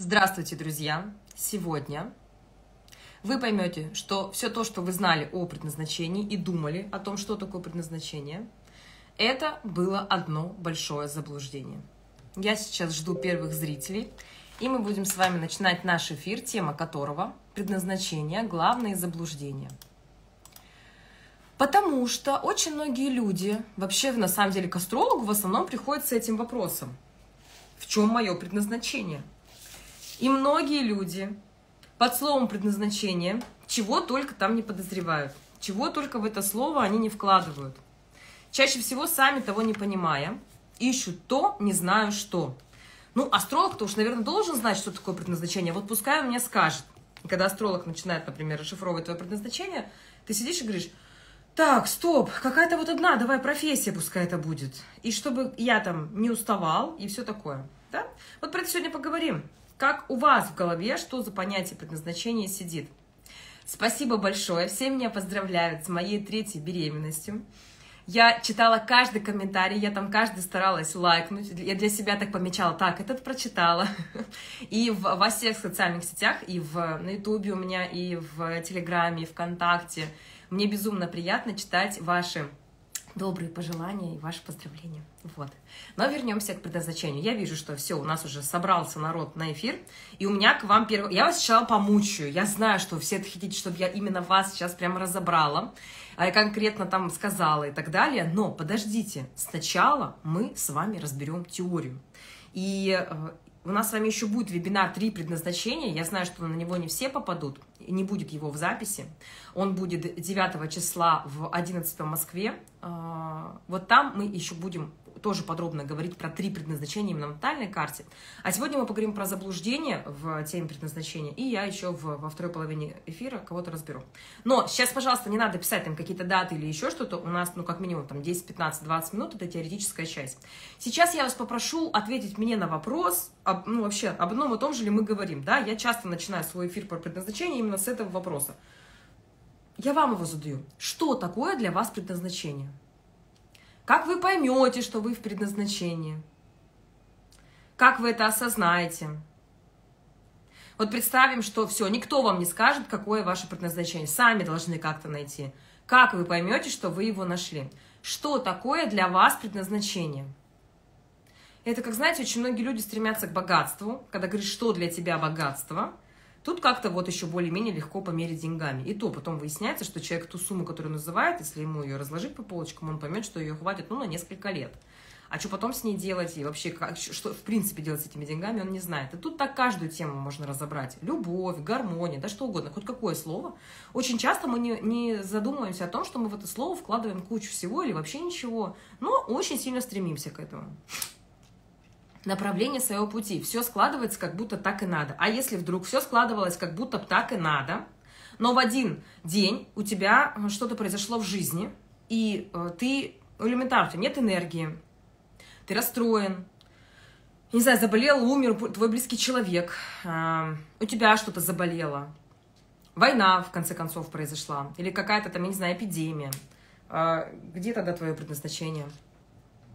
Здравствуйте, друзья! Сегодня вы поймете, что все то, что вы знали о предназначении и думали о том, что такое предназначение, это было одно большое заблуждение. Я сейчас жду первых зрителей, и мы будем с вами начинать наш эфир, тема которого предназначение, главные заблуждения. Потому что очень многие люди, вообще на самом деле к астрологу в основном приходят с этим вопросом. В чем мое предназначение? И многие люди под словом предназначение чего только там не подозревают, чего только в это слово они не вкладывают. Чаще всего сами того не понимая, ищут то, не знаю что. Ну, астролог-то уж, наверное, должен знать, что такое предназначение. Вот пускай он мне скажет. Когда астролог начинает, например, расшифровывать твое предназначение, ты сидишь и говоришь, так, стоп, какая-то вот одна, давай профессия пускай это будет. И чтобы я там не уставал и все такое. Да? Вот про это сегодня поговорим. Как у вас в голове, что за понятие предназначения сидит? Спасибо большое. Все меня поздравляют с моей третьей беременностью. Я читала каждый комментарий, я там каждый старалась лайкнуть. Я для себя так помечала, так, этот прочитала. И в, во всех социальных сетях, и в, на Ютубе у меня, и в Телеграме, и ВКонтакте. Мне безумно приятно читать ваши добрые пожелания и ваши поздравления. Вот. Но вернемся к предназначению. Я вижу, что все, у нас уже собрался народ на эфир, и у меня к вам первый... Я вас сначала помучаю. Я знаю, что все хотите, чтобы я именно вас сейчас прямо разобрала, а конкретно там сказала и так далее. Но подождите, сначала мы с вами разберем теорию. И э, у нас с вами еще будет вебинар «Три предназначения». Я знаю, что на него не все попадут, не будет его в записи. Он будет 9 числа в 11 в Москве. А, вот там мы еще будем тоже подробно говорить про три предназначения именно в натальной карте. А сегодня мы поговорим про заблуждение в теме предназначения, и я еще в, во второй половине эфира кого-то разберу. Но сейчас, пожалуйста, не надо писать там какие-то даты или еще что-то. У нас, ну, как минимум, там 10, 15, 20 минут, это теоретическая часть. Сейчас я вас попрошу ответить мне на вопрос, об, ну, вообще, об одном и том же ли мы говорим, да? Я часто начинаю свой эфир про предназначение именно с этого вопроса. Я вам его задаю. Что такое для вас предназначение? Как вы поймете, что вы в предназначении? Как вы это осознаете? Вот представим, что все, никто вам не скажет, какое ваше предназначение. Сами должны как-то найти. Как вы поймете, что вы его нашли? Что такое для вас предназначение? Это, как знаете, очень многие люди стремятся к богатству. Когда говоришь, что для тебя богатство – Тут как-то вот еще более-менее легко померить деньгами. И то потом выясняется, что человек ту сумму, которую называет, если ему ее разложить по полочкам, он поймет, что ее хватит ну, на несколько лет. А что потом с ней делать и вообще, как, что в принципе делать с этими деньгами, он не знает. И тут так каждую тему можно разобрать. Любовь, гармония, да что угодно, хоть какое слово. Очень часто мы не, не задумываемся о том, что мы в это слово вкладываем кучу всего или вообще ничего, но очень сильно стремимся к этому направление своего пути. Все складывается как будто так и надо. А если вдруг все складывалось как будто так и надо, но в один день у тебя э, что-то произошло в жизни, и э, ты элементарно, у тебя нет энергии, ты расстроен, не знаю, заболел, умер твой близкий человек, э, у тебя что-то заболело, война, в конце концов, произошла, или какая-то там, я не знаю, эпидемия. Где тогда твое предназначение?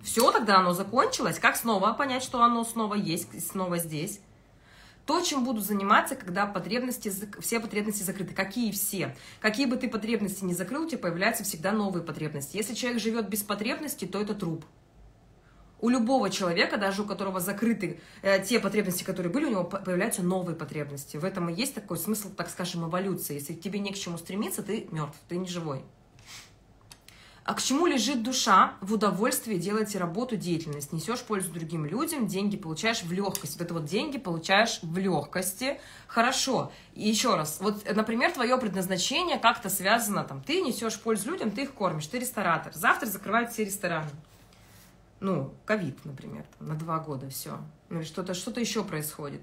Все, тогда оно закончилось. Как снова понять, что оно снова есть, снова здесь? То, чем буду заниматься, когда потребности, все потребности закрыты. Какие все? Какие бы ты потребности не закрыл, у тебя появляются всегда новые потребности. Если человек живет без потребностей, то это труп. У любого человека, даже у которого закрыты э, те потребности, которые были, у него появляются новые потребности. В этом и есть такой смысл, так скажем, эволюции. Если тебе не к чему стремиться, ты мертв, ты не живой. А к чему лежит душа? В удовольствии делать работу, деятельность. Несешь пользу другим людям, деньги получаешь в легкости. Вот это вот деньги получаешь в легкости. Хорошо. И еще раз. Вот, например, твое предназначение как-то связано, там, ты несешь пользу людям, ты их кормишь, ты ресторатор. Завтра закрывают все рестораны. Ну, ковид, например, там, на два года все. Ну, или что-то что, -то, еще происходит.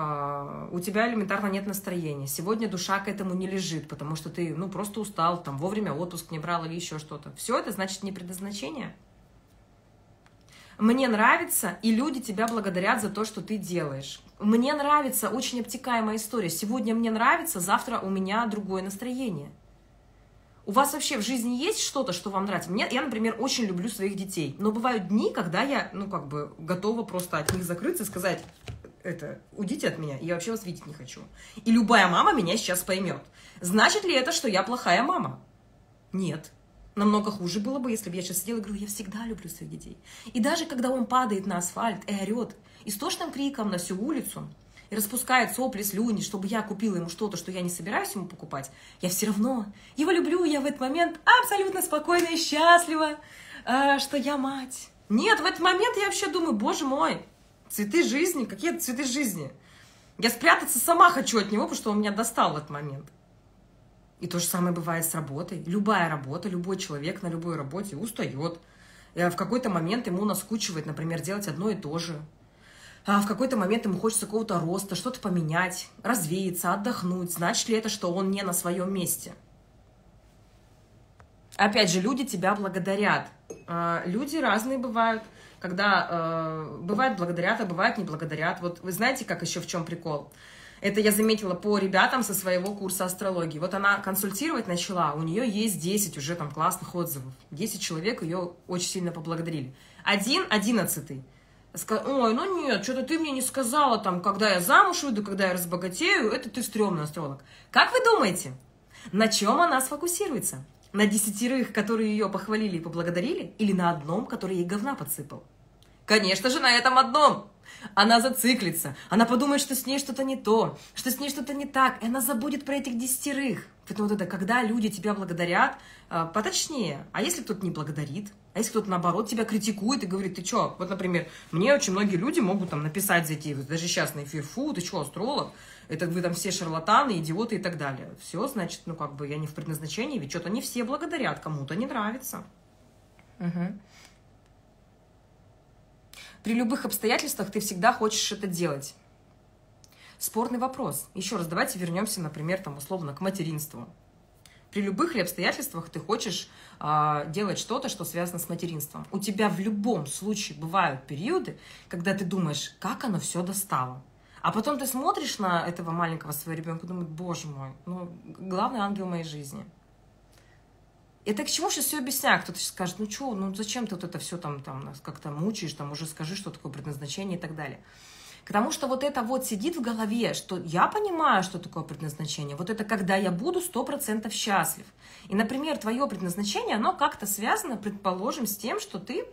А, у тебя элементарно нет настроения. Сегодня душа к этому не лежит, потому что ты, ну, просто устал, там, вовремя отпуск не брал или еще что-то. Все это значит не предназначение. Мне нравится, и люди тебя благодарят за то, что ты делаешь. Мне нравится, очень обтекаемая история. Сегодня мне нравится, завтра у меня другое настроение. У вас вообще в жизни есть что-то, что вам нравится? Мне, я, например, очень люблю своих детей, но бывают дни, когда я, ну, как бы, готова просто от них закрыться и сказать, это, уйдите от меня, я вообще вас видеть не хочу. И любая мама меня сейчас поймет. Значит ли это, что я плохая мама? Нет. Намного хуже было бы, если бы я сейчас сидела и говорю, я всегда люблю своих детей. И даже когда он падает на асфальт и орет истошным криком на всю улицу, и распускает сопли, слюни, чтобы я купила ему что-то, что я не собираюсь ему покупать, я все равно его люблю, я в этот момент абсолютно спокойна и счастлива, э, что я мать. Нет, в этот момент я вообще думаю, боже мой, цветы жизни, какие цветы жизни? Я спрятаться сама хочу от него, потому что он меня достал в этот момент. И то же самое бывает с работой. Любая работа, любой человек на любой работе устает. В какой-то момент ему наскучивает, например, делать одно и то же а в какой-то момент ему хочется какого-то роста, что-то поменять, развеяться, отдохнуть. Значит ли это, что он не на своем месте? Опять же, люди тебя благодарят. А, люди разные бывают, когда э, бывает благодарят, а бывает не благодарят. Вот вы знаете, как еще в чем прикол? Это я заметила по ребятам со своего курса астрологии. Вот она консультировать начала, у нее есть 10 уже там классных отзывов. 10 человек ее очень сильно поблагодарили. Один, одиннадцатый ой, ну нет, что-то ты мне не сказала, там, когда я замуж выйду, когда я разбогатею, это ты стрёмный астролог. Как вы думаете, на чем она сфокусируется? На десятерых, которые ее похвалили и поблагодарили, или на одном, который ей говна подсыпал? Конечно же, на этом одном. Она зациклится, она подумает, что с ней что-то не то, что с ней что-то не так, и она забудет про этих десятерых. Поэтому вот это, когда люди тебя благодарят, а, поточнее. А если кто-то не благодарит? А если кто-то, наоборот, тебя критикует и говорит, ты что? Вот, например, мне очень многие люди могут там написать, зайти, вот, даже сейчас на эфир, фу, ты что, астролог? Это вы там все шарлатаны, идиоты и так далее. Все, значит, ну как бы я не в предназначении, ведь что-то не все благодарят, кому-то не нравится. Угу. При любых обстоятельствах ты всегда хочешь это делать. Спорный вопрос. Еще раз, давайте вернемся, например, там, условно, к материнству. При любых ли обстоятельствах ты хочешь э, делать что-то, что связано с материнством. У тебя в любом случае бывают периоды, когда ты думаешь, как оно все достало. А потом ты смотришь на этого маленького своего ребенка и думаешь, боже мой, ну, главный ангел моей жизни. Это к чему сейчас все объясняю? Кто-то сейчас скажет, ну что, ну зачем ты вот это все там, там как-то мучаешь, там уже скажи, что такое предназначение и так далее. Потому что вот это вот сидит в голове, что я понимаю, что такое предназначение. Вот это когда я буду сто процентов счастлив. И, например, твое предназначение, оно как-то связано, предположим, с тем, что ты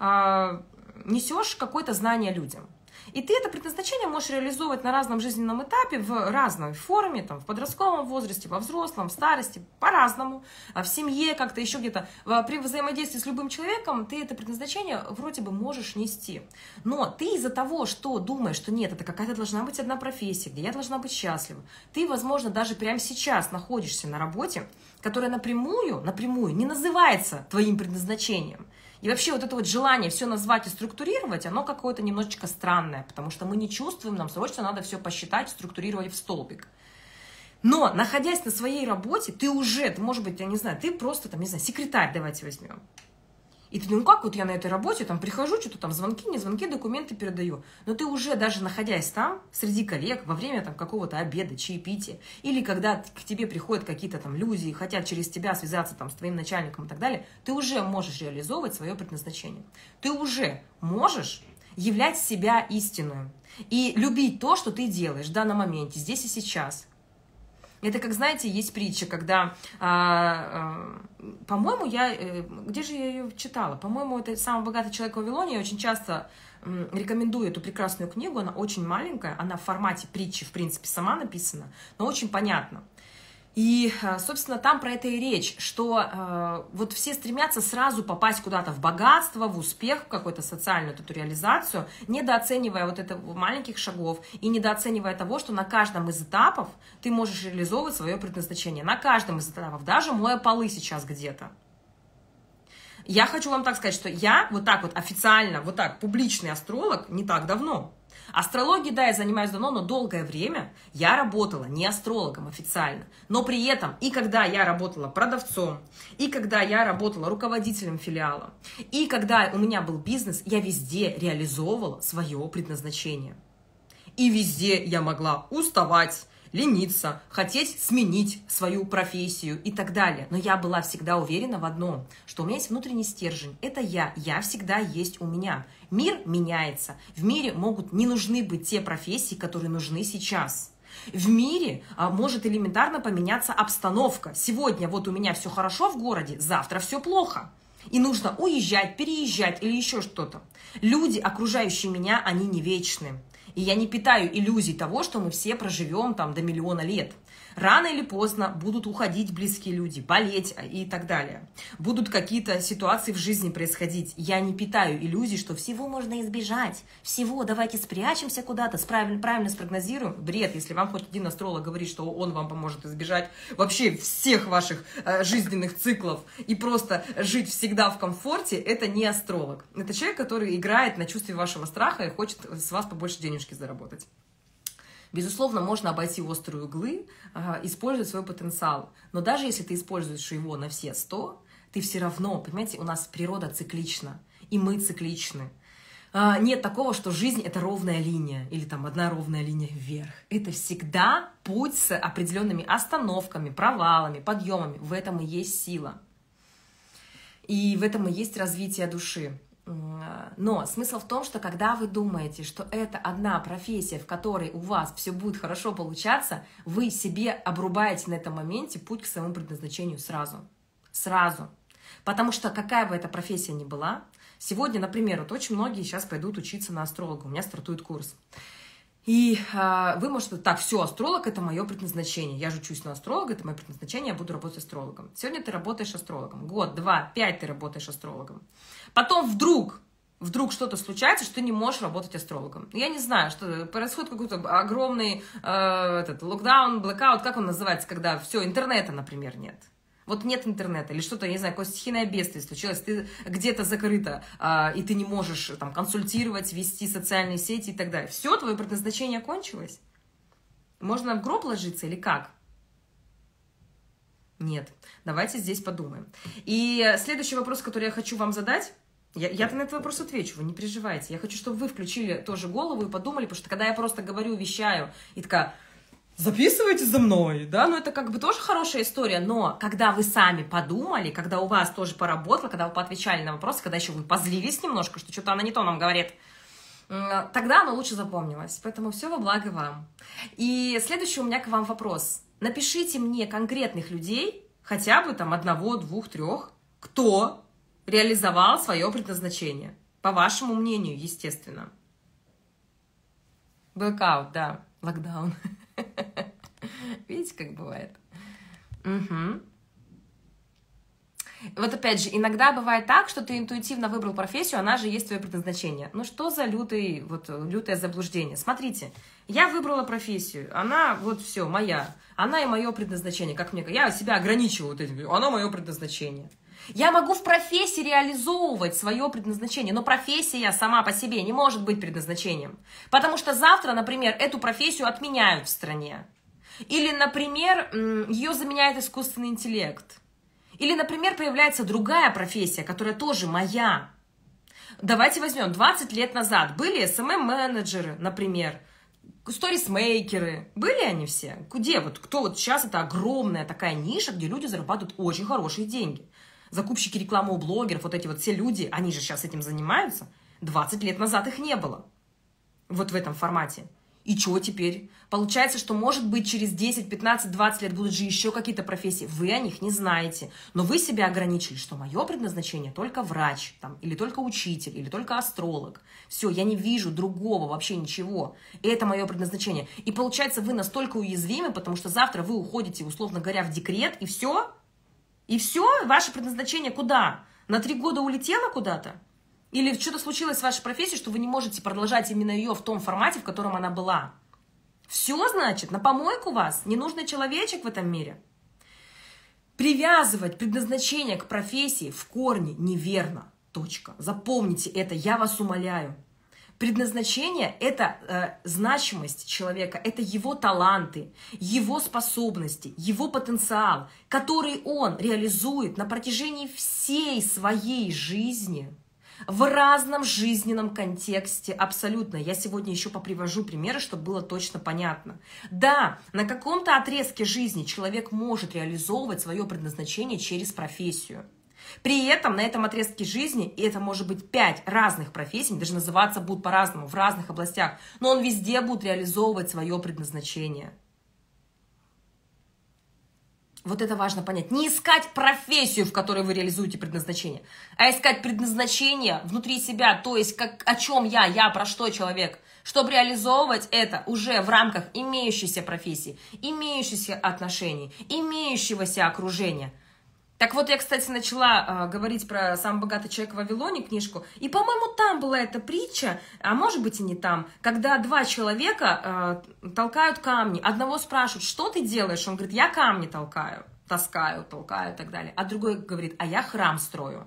э, несешь какое-то знание людям. И ты это предназначение можешь реализовывать на разном жизненном этапе, в разной форме, там, в подростковом возрасте, во взрослом, в старости, по-разному, а в семье как-то еще где-то. При взаимодействии с любым человеком ты это предназначение вроде бы можешь нести. Но ты из-за того, что думаешь, что нет, это какая-то должна быть одна профессия, где я должна быть счастлива, ты, возможно, даже прямо сейчас находишься на работе, которая напрямую, напрямую не называется твоим предназначением – и вообще вот это вот желание все назвать и структурировать, оно какое-то немножечко странное, потому что мы не чувствуем, нам срочно надо все посчитать, структурировать в столбик. Но, находясь на своей работе, ты уже, ты, может быть, я не знаю, ты просто, там, не знаю, секретарь давайте возьмем. И ты, ну как вот я на этой работе, там прихожу, что-то там звонки, не звонки, документы передаю. Но ты уже даже находясь там, среди коллег, во время там какого-то обеда, чаепития, или когда к тебе приходят какие-то там люди и хотят через тебя связаться там с твоим начальником и так далее, ты уже можешь реализовывать свое предназначение. Ты уже можешь являть себя истинную и любить то, что ты делаешь в данном моменте, здесь и сейчас. Это как, знаете, есть притча, когда, а, а, по-моему, я, э, где же я ее читала? По-моему, это «Самый богатый человек в Вавилоне». Я очень часто рекомендую эту прекрасную книгу. Она очень маленькая, она в формате притчи, в принципе, сама написана, но очень понятна. И, э, собственно, там про это и речь, что э, вот все стремятся сразу попасть куда-то в богатство, в успех, в какую-то социальную эту реализацию, недооценивая вот это маленьких шагов и недооценивая того, что на каждом из этапов ты можешь реализовывать свое предназначение. На каждом из этапов, даже моя полы сейчас где-то. Я хочу вам так сказать, что я вот так вот официально, вот так, публичный астролог не так давно. Астрологией, да, я занимаюсь давно, но долгое время я работала не астрологом официально. Но при этом и когда я работала продавцом, и когда я работала руководителем филиала, и когда у меня был бизнес, я везде реализовывала свое предназначение. И везде я могла уставать, лениться, хотеть сменить свою профессию и так далее. Но я была всегда уверена в одном, что у меня есть внутренний стержень. Это я. Я всегда есть у меня. Мир меняется. В мире могут не нужны быть те профессии, которые нужны сейчас. В мире а, может элементарно поменяться обстановка. Сегодня вот у меня все хорошо в городе, завтра все плохо. И нужно уезжать, переезжать или еще что-то. Люди, окружающие меня, они не вечны. И я не питаю иллюзий того, что мы все проживем там до миллиона лет. Рано или поздно будут уходить близкие люди, болеть и так далее. Будут какие-то ситуации в жизни происходить. Я не питаю иллюзий, что всего можно избежать. Всего давайте спрячемся куда-то, правильно, правильно спрогнозируем. Бред, если вам хоть один астролог говорит, что он вам поможет избежать вообще всех ваших э, жизненных циклов и просто жить всегда в комфорте, это не астролог. Это человек, который играет на чувстве вашего страха и хочет с вас побольше денежки заработать. Безусловно, можно обойти острые углы, а, использовать свой потенциал. Но даже если ты используешь его на все 100, ты все равно, понимаете, у нас природа циклична, и мы цикличны. А, нет такого, что жизнь — это ровная линия или там одна ровная линия вверх. Это всегда путь с определенными остановками, провалами, подъемами. В этом и есть сила. И в этом и есть развитие души. Но смысл в том, что когда вы думаете, что это одна профессия, в которой у вас все будет хорошо получаться, вы себе обрубаете на этом моменте путь к своему предназначению сразу. Сразу. Потому что какая бы эта профессия ни была, сегодня, например, вот очень многие сейчас пойдут учиться на астролога, у меня стартует курс. И э, вы можете, так, все, астролог – это мое предназначение. Я же учусь на астролога, это мое предназначение, я буду работать астрологом. Сегодня ты работаешь астрологом. Год, два, пять ты работаешь астрологом. Потом вдруг, вдруг что-то случается, что ты не можешь работать астрологом. Я не знаю, что происходит какой-то огромный э, этот локдаун, блэкаут, как он называется, когда все, интернета, например, нет вот нет интернета, или что-то, не знаю, какое-то стихийное бедствие случилось, ты где-то закрыто, а, и ты не можешь там консультировать, вести социальные сети и так далее. Все, твое предназначение кончилось? Можно в гроб ложиться или как? Нет. Давайте здесь подумаем. И следующий вопрос, который я хочу вам задать, я, я на этот вопрос отвечу, вы не переживайте. Я хочу, чтобы вы включили тоже голову и подумали, потому что когда я просто говорю, вещаю, и такая, записывайте за мной, да, ну это как бы тоже хорошая история, но когда вы сами подумали, когда у вас тоже поработало, когда вы поотвечали на вопросы, когда еще вы позлились немножко, что что-то она не то нам говорит, тогда оно лучше запомнилось. Поэтому все во благо вам. И следующий у меня к вам вопрос. Напишите мне конкретных людей, хотя бы там одного, двух, трех, кто реализовал свое предназначение. По вашему мнению, естественно. Блэкаут, да, локдаун. Видите, как бывает? Угу. Вот опять же, иногда бывает так, что ты интуитивно выбрал профессию, она же есть твое предназначение. Ну что за лютый, вот, лютое заблуждение? Смотрите, я выбрала профессию, она вот все, моя. Она и мое предназначение, как мне Я себя ограничиваю вот этим, она мое предназначение. Я могу в профессии реализовывать свое предназначение, но профессия сама по себе не может быть предназначением. Потому что завтра, например, эту профессию отменяют в стране. Или, например, ее заменяет искусственный интеллект. Или, например, появляется другая профессия, которая тоже моя. Давайте возьмем 20 лет назад. Были SMM-менеджеры, например, сторисмейкеры. Были они все? Где вот? Кто вот сейчас? Это огромная такая ниша, где люди зарабатывают очень хорошие деньги закупщики рекламы у блогеров, вот эти вот все люди, они же сейчас этим занимаются. 20 лет назад их не было. Вот в этом формате. И что теперь? Получается, что может быть через 10, 15, 20 лет будут же еще какие-то профессии. Вы о них не знаете. Но вы себя ограничили, что мое предназначение только врач, там, или только учитель, или только астролог. Все, я не вижу другого вообще ничего. Это мое предназначение. И получается, вы настолько уязвимы, потому что завтра вы уходите, условно говоря, в декрет, и все, и все, ваше предназначение куда? На три года улетело куда-то? Или что-то случилось с вашей профессией, что вы не можете продолжать именно ее в том формате, в котором она была? Все, значит, на помойку вас, ненужный человечек в этом мире. Привязывать предназначение к профессии в корне неверно. Точка. Запомните это, я вас умоляю. Предназначение – это э, значимость человека, это его таланты, его способности, его потенциал, который он реализует на протяжении всей своей жизни, в разном жизненном контексте абсолютно. Я сегодня еще попривожу примеры, чтобы было точно понятно. Да, на каком-то отрезке жизни человек может реализовывать свое предназначение через профессию. При этом на этом отрезке жизни, и это может быть пять разных профессий, даже называться будут по-разному, в разных областях, но он везде будет реализовывать свое предназначение. Вот это важно понять. Не искать профессию, в которой вы реализуете предназначение, а искать предназначение внутри себя, то есть как, о чем я, я про что человек, чтобы реализовывать это уже в рамках имеющейся профессии, имеющихся отношений, имеющегося окружения – так вот, я, кстати, начала э, говорить про «Самый богатый человек в Вавилоне» книжку, и, по-моему, там была эта притча, а может быть и не там, когда два человека э, толкают камни. Одного спрашивают, что ты делаешь? Он говорит, я камни толкаю, таскаю, толкаю и так далее. А другой говорит, а я храм строю.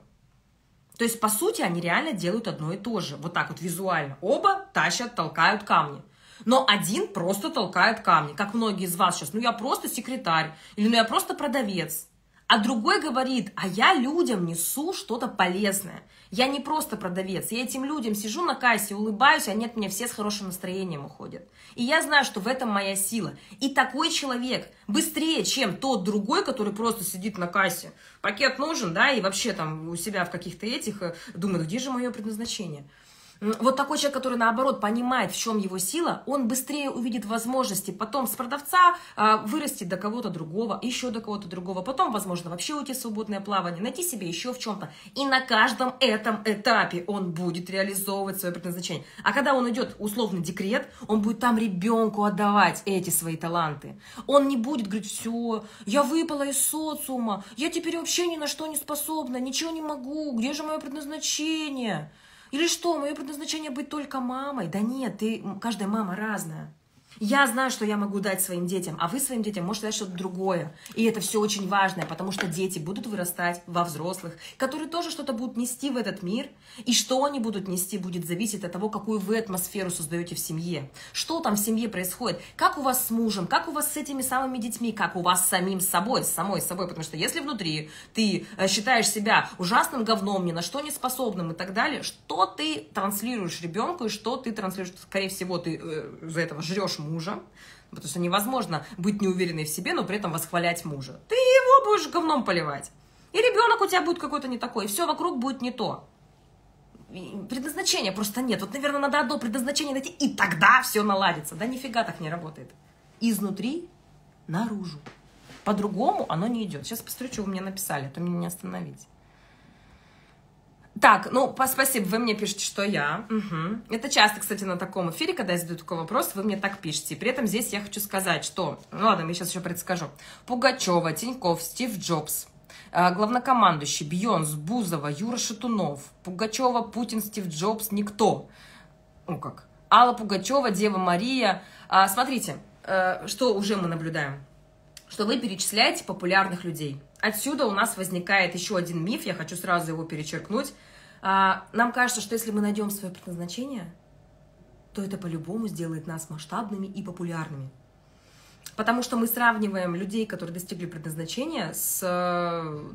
То есть, по сути, они реально делают одно и то же. Вот так вот визуально. Оба тащат, толкают камни. Но один просто толкает камни, как многие из вас сейчас. Ну, я просто секретарь, или ну, я просто продавец. А другой говорит, а я людям несу что-то полезное. Я не просто продавец, я этим людям сижу на кассе, улыбаюсь, а нет, мне все с хорошим настроением уходят. И я знаю, что в этом моя сила. И такой человек быстрее, чем тот другой, который просто сидит на кассе. Пакет нужен, да, и вообще там у себя в каких-то этих э, думает, где же мое предназначение. Вот такой человек, который наоборот понимает, в чем его сила, он быстрее увидит возможности потом с продавца э, вырасти до кого-то другого, еще до кого-то другого, потом, возможно, вообще уйти в свободное плавание, найти себе еще в чем-то. И на каждом этом этапе он будет реализовывать свое предназначение. А когда он идет условный декрет, он будет там ребенку отдавать эти свои таланты. Он не будет говорить, все, я выпала из социума, я теперь вообще ни на что не способна, ничего не могу, где же мое предназначение? Или что, мое предназначение быть только мамой? Да нет, ты, каждая мама разная. Я знаю, что я могу дать своим детям, а вы своим детям можете дать что-то другое. И это все очень важное, потому что дети будут вырастать во взрослых, которые тоже что-то будут нести в этот мир. И что они будут нести, будет зависеть от того, какую вы атмосферу создаете в семье. Что там в семье происходит, как у вас с мужем, как у вас с этими самыми детьми, как у вас с самим собой, с самой собой. Потому что если внутри ты э, считаешь себя ужасным говном, ни на что не способным и так далее, что ты транслируешь ребенку и что ты транслируешь, скорее всего, ты э, за этого жрешь мужа, потому что невозможно быть неуверенной в себе, но при этом восхвалять мужа. Ты его будешь говном поливать. И ребенок у тебя будет какой-то не такой, и все вокруг будет не то. Предназначения просто нет. Вот, наверное, надо одно предназначение найти, и тогда все наладится. Да нифига так не работает. Изнутри наружу. По-другому оно не идет. Сейчас посмотрю, что вы мне написали, а то меня не остановить. Так, ну, спасибо, вы мне пишете, что я. Угу. Это часто, кстати, на таком эфире, когда я задаю такой вопрос, вы мне так пишете. при этом здесь я хочу сказать, что... Ну, ладно, я сейчас еще предскажу. Пугачева, Тиньков, Стив Джобс, э, главнокомандующий, Бьонс, Бузова, Юра Шатунов, Пугачева, Путин, Стив Джобс, никто. Ну как? Алла Пугачева, Дева Мария. А, смотрите, э, что уже мы наблюдаем. Что вы перечисляете популярных людей – отсюда у нас возникает еще один миф, я хочу сразу его перечеркнуть. А, нам кажется, что если мы найдем свое предназначение, то это по-любому сделает нас масштабными и популярными. Потому что мы сравниваем людей, которые достигли предназначения, с,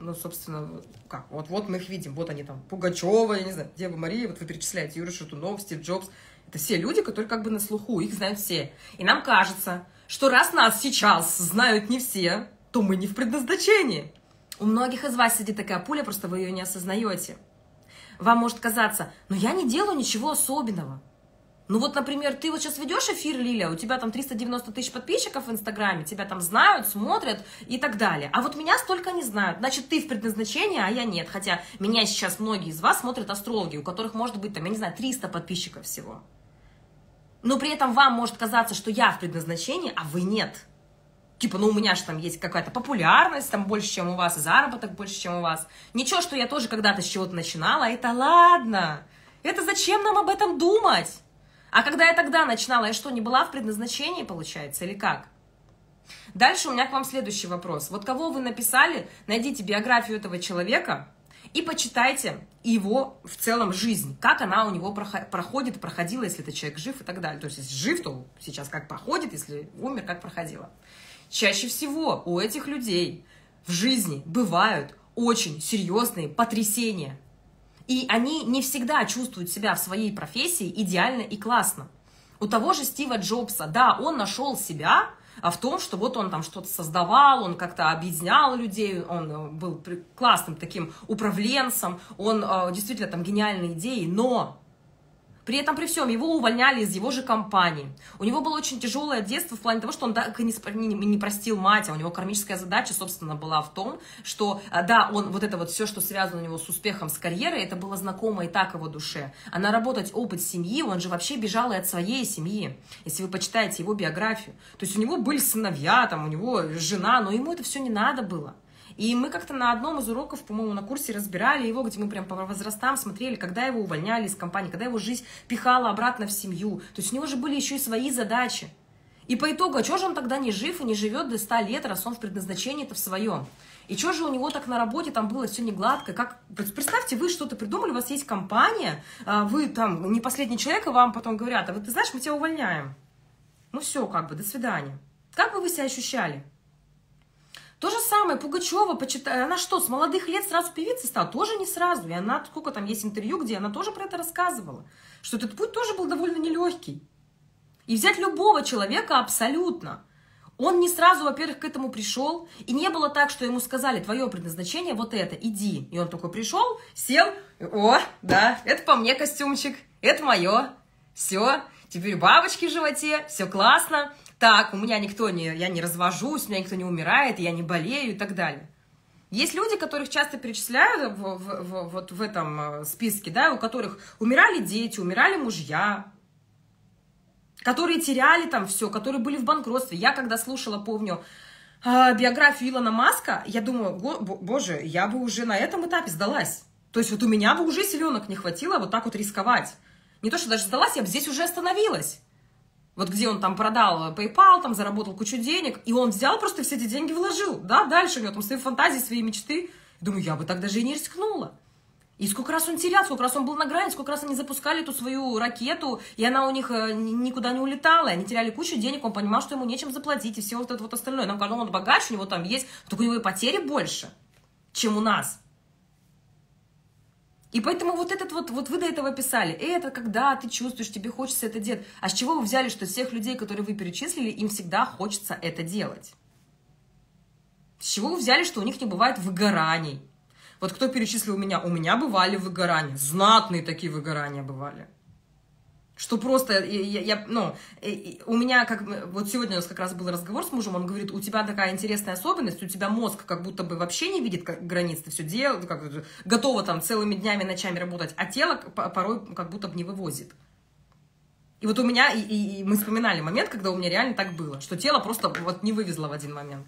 ну, собственно, как, вот, вот мы их видим, вот они там, Пугачева, я не знаю, Дева Мария, вот вы перечисляете, Юрий Шатунов, Стив Джобс. Это все люди, которые как бы на слуху, их знают все. И нам кажется, что раз нас сейчас знают не все, то мы не в предназначении. У многих из вас сидит такая пуля, просто вы ее не осознаете. Вам может казаться, но я не делаю ничего особенного. Ну вот, например, ты вот сейчас ведешь эфир, Лилия, у тебя там 390 тысяч подписчиков в Инстаграме, тебя там знают, смотрят и так далее. А вот меня столько не знают. Значит, ты в предназначении, а я нет. Хотя меня сейчас многие из вас смотрят астрологи, у которых может быть там, я не знаю, 300 подписчиков всего. Но при этом вам может казаться, что я в предназначении, а вы нет. Типа, ну у меня же там есть какая-то популярность там больше, чем у вас, и заработок больше, чем у вас. Ничего, что я тоже когда-то с чего-то начинала, это ладно. Это зачем нам об этом думать? А когда я тогда начинала, я что, не была в предназначении, получается, или как? Дальше у меня к вам следующий вопрос. Вот кого вы написали, найдите биографию этого человека и почитайте его в целом жизнь, как она у него проходит, проходила, если это человек жив и так далее. То есть, если жив, то сейчас как проходит, если умер, как проходила. Чаще всего у этих людей в жизни бывают очень серьезные потрясения. И они не всегда чувствуют себя в своей профессии идеально и классно. У того же Стива Джобса, да, он нашел себя а в том, что вот он там что-то создавал, он как-то объединял людей, он э, был классным таким управленцем, он э, действительно там гениальные идеи, но при этом, при всем, его увольняли из его же компании. У него было очень тяжелое детство в плане того, что он так и не, не, не простил мать, а у него кармическая задача, собственно, была в том, что, а, да, он вот это вот все, что связано у него с успехом, с карьерой, это было знакомо и так его душе. А наработать опыт семьи, он же вообще бежал и от своей семьи, если вы почитаете его биографию. То есть у него были сыновья, там, у него жена, но ему это все не надо было. И мы как-то на одном из уроков, по-моему, на курсе разбирали его, где мы прям по возрастам смотрели, когда его увольняли из компании, когда его жизнь пихала обратно в семью. То есть у него же были еще и свои задачи. И по итогу, а что же он тогда не жив и не живет до 100 лет, раз он в предназначении-то в своем? И что же у него так на работе там было все не гладко? Как, представьте, вы что-то придумали, у вас есть компания, а вы там не последний человек, и вам потом говорят, а вот ты знаешь, мы тебя увольняем. Ну все, как бы, до свидания. Как бы вы себя ощущали? То же самое Пугачева, почитай, она что, с молодых лет сразу певицей стала? Тоже не сразу. И она, сколько там есть интервью, где она тоже про это рассказывала. Что этот путь тоже был довольно нелегкий. И взять любого человека абсолютно. Он не сразу, во-первых, к этому пришел, и не было так, что ему сказали, твое предназначение вот это, иди. И он такой пришел, сел, о, да, это по мне костюмчик, это мое, все, теперь бабочки в животе, все классно, так, у меня никто не, я не развожусь, у меня никто не умирает, я не болею и так далее. Есть люди, которых часто перечисляют в, в, в, вот в этом э, списке, да, у которых умирали дети, умирали мужья, которые теряли там все, которые были в банкротстве. Я когда слушала, помню, э, биографию Илона Маска, я думаю, боже, я бы уже на этом этапе сдалась. То есть вот у меня бы уже силенок не хватило вот так вот рисковать. Не то, что даже сдалась, я бы здесь уже остановилась. Вот где он там продал PayPal, там заработал кучу денег, и он взял просто все эти деньги вложил, да, дальше у него там свои фантазии, свои мечты. Думаю, я бы так даже и не рискнула. И сколько раз он терял, сколько раз он был на грани, сколько раз они запускали эту свою ракету, и она у них э, никуда не улетала, и они теряли кучу денег, он понимал, что ему нечем заплатить, и все вот это вот остальное. Нам, когда он богаче, у него там есть, только у него и потери больше, чем у нас. И поэтому вот этот вот, вот вы до этого писали, это когда ты чувствуешь, тебе хочется это делать. А с чего вы взяли, что всех людей, которые вы перечислили, им всегда хочется это делать? С чего вы взяли, что у них не бывает выгораний? Вот кто перечислил меня? У меня бывали выгорания, знатные такие выгорания бывали. Что просто, я, я, ну, у меня, как, вот сегодня у нас как раз был разговор с мужем, он говорит, у тебя такая интересная особенность, у тебя мозг как будто бы вообще не видит границ, ты все делаешь, как, готово там целыми днями, ночами работать, а тело порой как будто бы не вывозит. И вот у меня, и, и, и мы вспоминали момент, когда у меня реально так было, что тело просто вот не вывезло в один момент.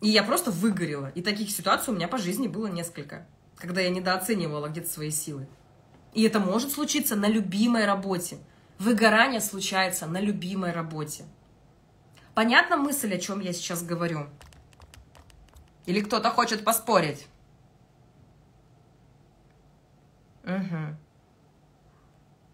И я просто выгорела. И таких ситуаций у меня по жизни было несколько, когда я недооценивала где-то свои силы. И это может случиться на любимой работе. Выгорание случается на любимой работе. Понятна мысль, о чем я сейчас говорю? Или кто-то хочет поспорить? Угу.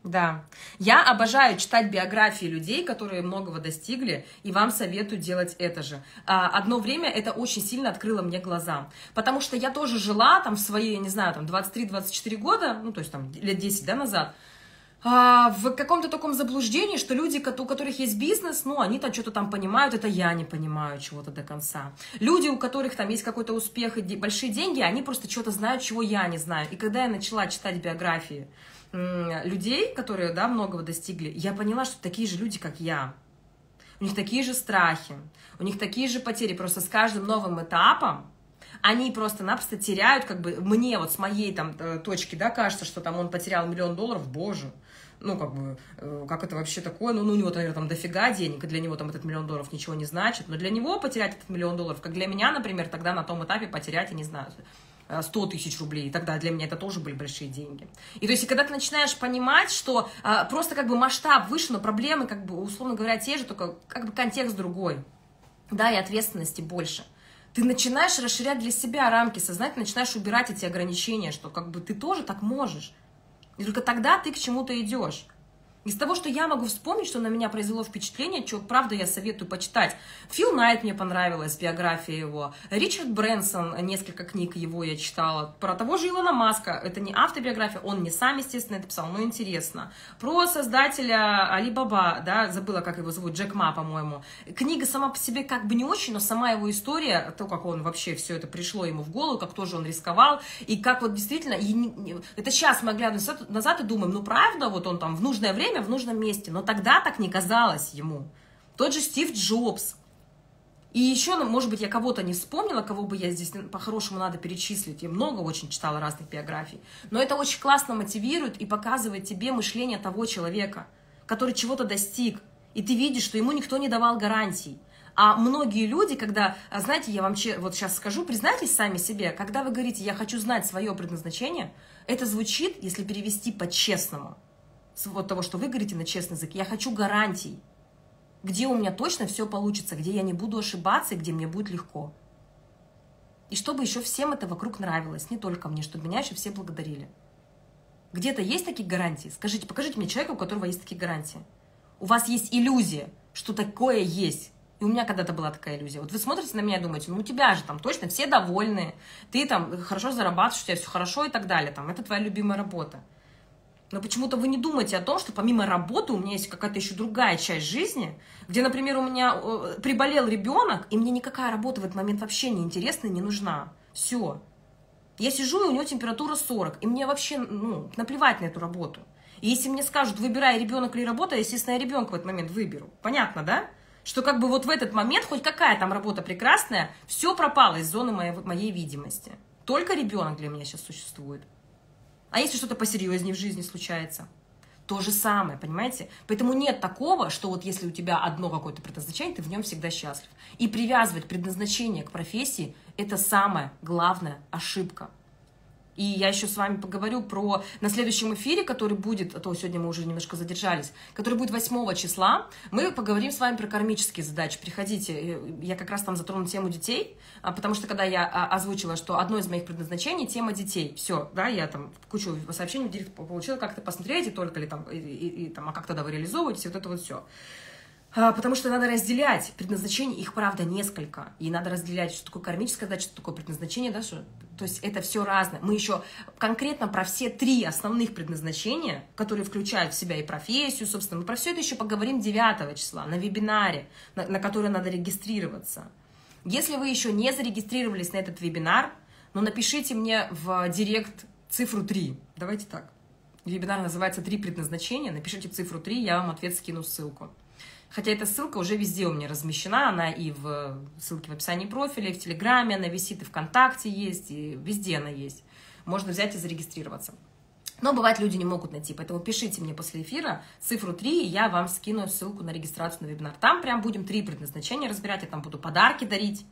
Да. Я обожаю читать биографии людей, которые многого достигли, и вам советую делать это же. А, одно время это очень сильно открыло мне глаза, потому что я тоже жила там в свои, я не знаю, там 23-24 года, ну, то есть там лет 10, да, назад, а, в каком-то таком заблуждении, что люди, у которых есть бизнес, ну, они-то что-то там понимают, это я не понимаю чего-то до конца. Люди, у которых там есть какой-то успех и большие деньги, они просто что-то знают, чего я не знаю. И когда я начала читать биографии, людей, которые, да, многого достигли, я поняла, что такие же люди, как я. У них такие же страхи, у них такие же потери. Просто с каждым новым этапом они просто-напросто теряют, как бы, мне вот с моей там э, точки, да, кажется, что там он потерял миллион долларов, боже, ну, как бы, э, как это вообще такое, ну, ну, у него, наверное, там дофига денег, и для него там этот миллион долларов ничего не значит, но для него потерять этот миллион долларов, как для меня, например, тогда на том этапе потерять, я не знаю, 100 э, тысяч рублей, и тогда для меня это тоже были большие деньги. И то есть, когда ты начинаешь понимать, что а, просто как бы масштаб выше, но проблемы, как бы, условно говоря, те же, только как бы контекст другой, да, и ответственности больше. Ты начинаешь расширять для себя рамки сознательно, начинаешь убирать эти ограничения, что как бы ты тоже так можешь. И только тогда ты к чему-то идешь. Из того, что я могу вспомнить, что на меня произвело впечатление, что, правда, я советую почитать. Фил Найт мне понравилась, биография его. Ричард Брэнсон, несколько книг его я читала. Про того же Илона Маска, это не автобиография, он не сам, естественно, это писал, но интересно. Про создателя Али Баба, да, забыла, как его зовут, Джек Ма, по-моему. Книга сама по себе как бы не очень, но сама его история, то, как он вообще все это пришло ему в голову, как тоже он рисковал, и как вот действительно, это сейчас мы оглядываемся назад и думаем, ну правда, вот он там в нужное время, в нужном месте, но тогда так не казалось ему. Тот же Стив Джобс. И еще, ну, может быть, я кого-то не вспомнила, кого бы я здесь по-хорошему надо перечислить. Я много очень читала разных биографий. Но это очень классно мотивирует и показывает тебе мышление того человека, который чего-то достиг. И ты видишь, что ему никто не давал гарантий. А многие люди, когда, а, знаете, я вам вот сейчас скажу, признайтесь сами себе, когда вы говорите, я хочу знать свое предназначение, это звучит, если перевести по-честному, вот того, что вы говорите на честный язык, я хочу гарантий, где у меня точно все получится, где я не буду ошибаться и где мне будет легко. И чтобы еще всем это вокруг нравилось, не только мне, чтобы меня еще все благодарили. Где-то есть такие гарантии? Скажите, покажите мне человека, у которого есть такие гарантии. У вас есть иллюзия, что такое есть. И у меня когда-то была такая иллюзия. Вот вы смотрите на меня и думаете, ну у тебя же там точно все довольны, ты там хорошо зарабатываешь, у тебя все хорошо и так далее. Там, это твоя любимая работа. Но почему-то вы не думаете о том, что помимо работы у меня есть какая-то еще другая часть жизни, где, например, у меня э, приболел ребенок, и мне никакая работа в этот момент вообще не интересна и не нужна. Все. Я сижу, и у него температура 40, и мне вообще ну, наплевать на эту работу. И если мне скажут, выбирай ребенок или работа, естественно, я ребенка в этот момент выберу. Понятно, да? что как бы вот в этот момент хоть какая там работа прекрасная, все пропало из зоны моей, моей видимости. Только ребенок для меня сейчас существует. А если что-то посерьезнее в жизни случается? То же самое, понимаете? Поэтому нет такого, что вот если у тебя одно какое-то предназначение, ты в нем всегда счастлив. И привязывать предназначение к профессии – это самая главная ошибка. И я еще с вами поговорю про на следующем эфире, который будет, а то сегодня мы уже немножко задержались, который будет 8 числа. Мы поговорим с вами про кармические задачи. Приходите, я как раз там затрону тему детей, а, потому что когда я а, озвучила, что одно из моих предназначений – тема детей, все, да, я там кучу сообщений в директ получила, как это посмотреть, и только ли там, и, и, и, там, а как тогда вы реализовываетесь, вот это вот все. А, потому что надо разделять предназначение, их, правда, несколько. И надо разделять, что такое кармическая задача, что такое предназначение, да, что... То есть это все разное. Мы еще конкретно про все три основных предназначения, которые включают в себя и профессию, собственно, мы про все это еще поговорим 9 числа на вебинаре, на, на который надо регистрироваться. Если вы еще не зарегистрировались на этот вебинар, ну, напишите мне в директ цифру 3. Давайте так. Вебинар называется «Три предназначения». Напишите цифру 3, я вам ответ скину ссылку. Хотя эта ссылка уже везде у меня размещена, она и в ссылке в описании профиля, и в Телеграме она висит, и ВКонтакте есть, и везде она есть. Можно взять и зарегистрироваться. Но бывает люди не могут найти, поэтому пишите мне после эфира цифру 3, и я вам скину ссылку на регистрацию на вебинар. Там прям будем три предназначения разбирать, я там буду подарки дарить,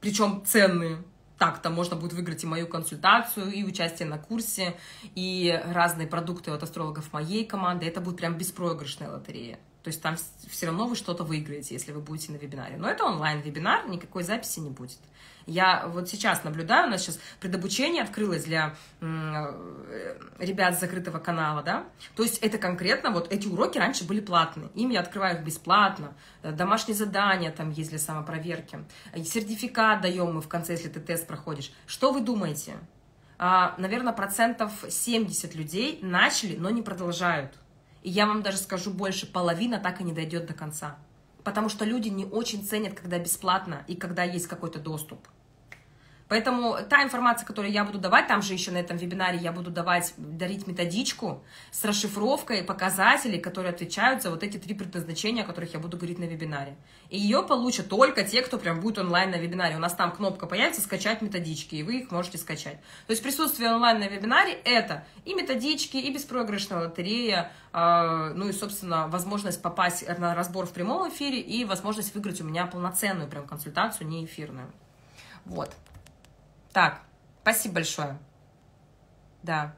причем ценные. Так, там можно будет выиграть и мою консультацию, и участие на курсе, и разные продукты от астрологов моей команды. Это будет прям беспроигрышная лотерея. То есть там все равно вы что-то выиграете, если вы будете на вебинаре. Но это онлайн-вебинар, никакой записи не будет. Я вот сейчас наблюдаю, у нас сейчас предобучение открылось для э, ребят с закрытого канала, да, то есть это конкретно, вот эти уроки раньше были платные, им я открываю их бесплатно, э, домашние задания там есть для самопроверки, сертификат даем мы в конце, если ты тест проходишь. Что вы думаете? А, наверное, процентов 70 людей начали, но не продолжают. И я вам даже скажу больше, половина так и не дойдет до конца. Потому что люди не очень ценят, когда бесплатно и когда есть какой-то доступ. Поэтому та информация, которую я буду давать, там же еще на этом вебинаре я буду давать, дарить методичку с расшифровкой показателей, которые отвечают за вот эти три предназначения, о которых я буду говорить на вебинаре. И ее получат только те, кто прям будет онлайн на вебинаре. У нас там кнопка появится «Скачать методички», и вы их можете скачать. То есть присутствие онлайн на вебинаре – это и методички, и беспроигрышная лотерея, а, ну и, собственно, возможность попасть на разбор в прямом эфире и возможность выиграть у меня полноценную прям консультацию, не эфирную. Вот. Так, спасибо большое. Да.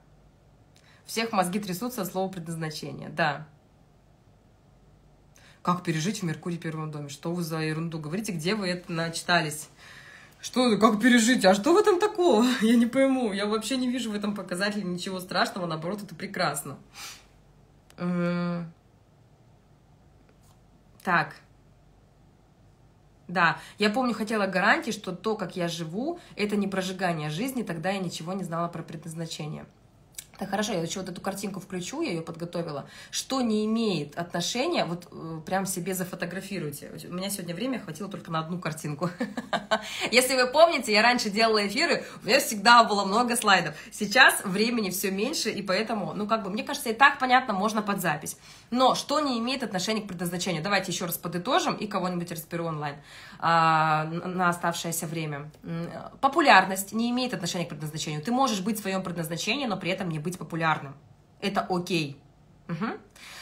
Всех мозги трясутся от слова предназначения. Да. Как пережить в Меркурии первом доме? Что вы за ерунду говорите? Где вы это начитались? Что, как пережить? А что в этом такого? Я не пойму. Я вообще не вижу в этом показателе ничего страшного. Наоборот, это прекрасно. Так. Да, я помню, хотела гарантии, что то, как я живу, это не прожигание жизни, тогда я ничего не знала про предназначение. Так, хорошо, я еще вот эту картинку включу, я ее подготовила. Что не имеет отношения, вот э, прям себе зафотографируйте. У меня сегодня время хватило только на одну картинку. Если вы помните, я раньше делала эфиры, у меня всегда было много слайдов. Сейчас времени все меньше, и поэтому, ну, как бы, мне кажется, и так понятно, можно под запись. Но что не имеет отношения к предназначению? Давайте еще раз подытожим и кого-нибудь разберу онлайн а, на оставшееся время. Популярность не имеет отношения к предназначению. Ты можешь быть в своем предназначении, но при этом не быть популярным. Это окей. Угу.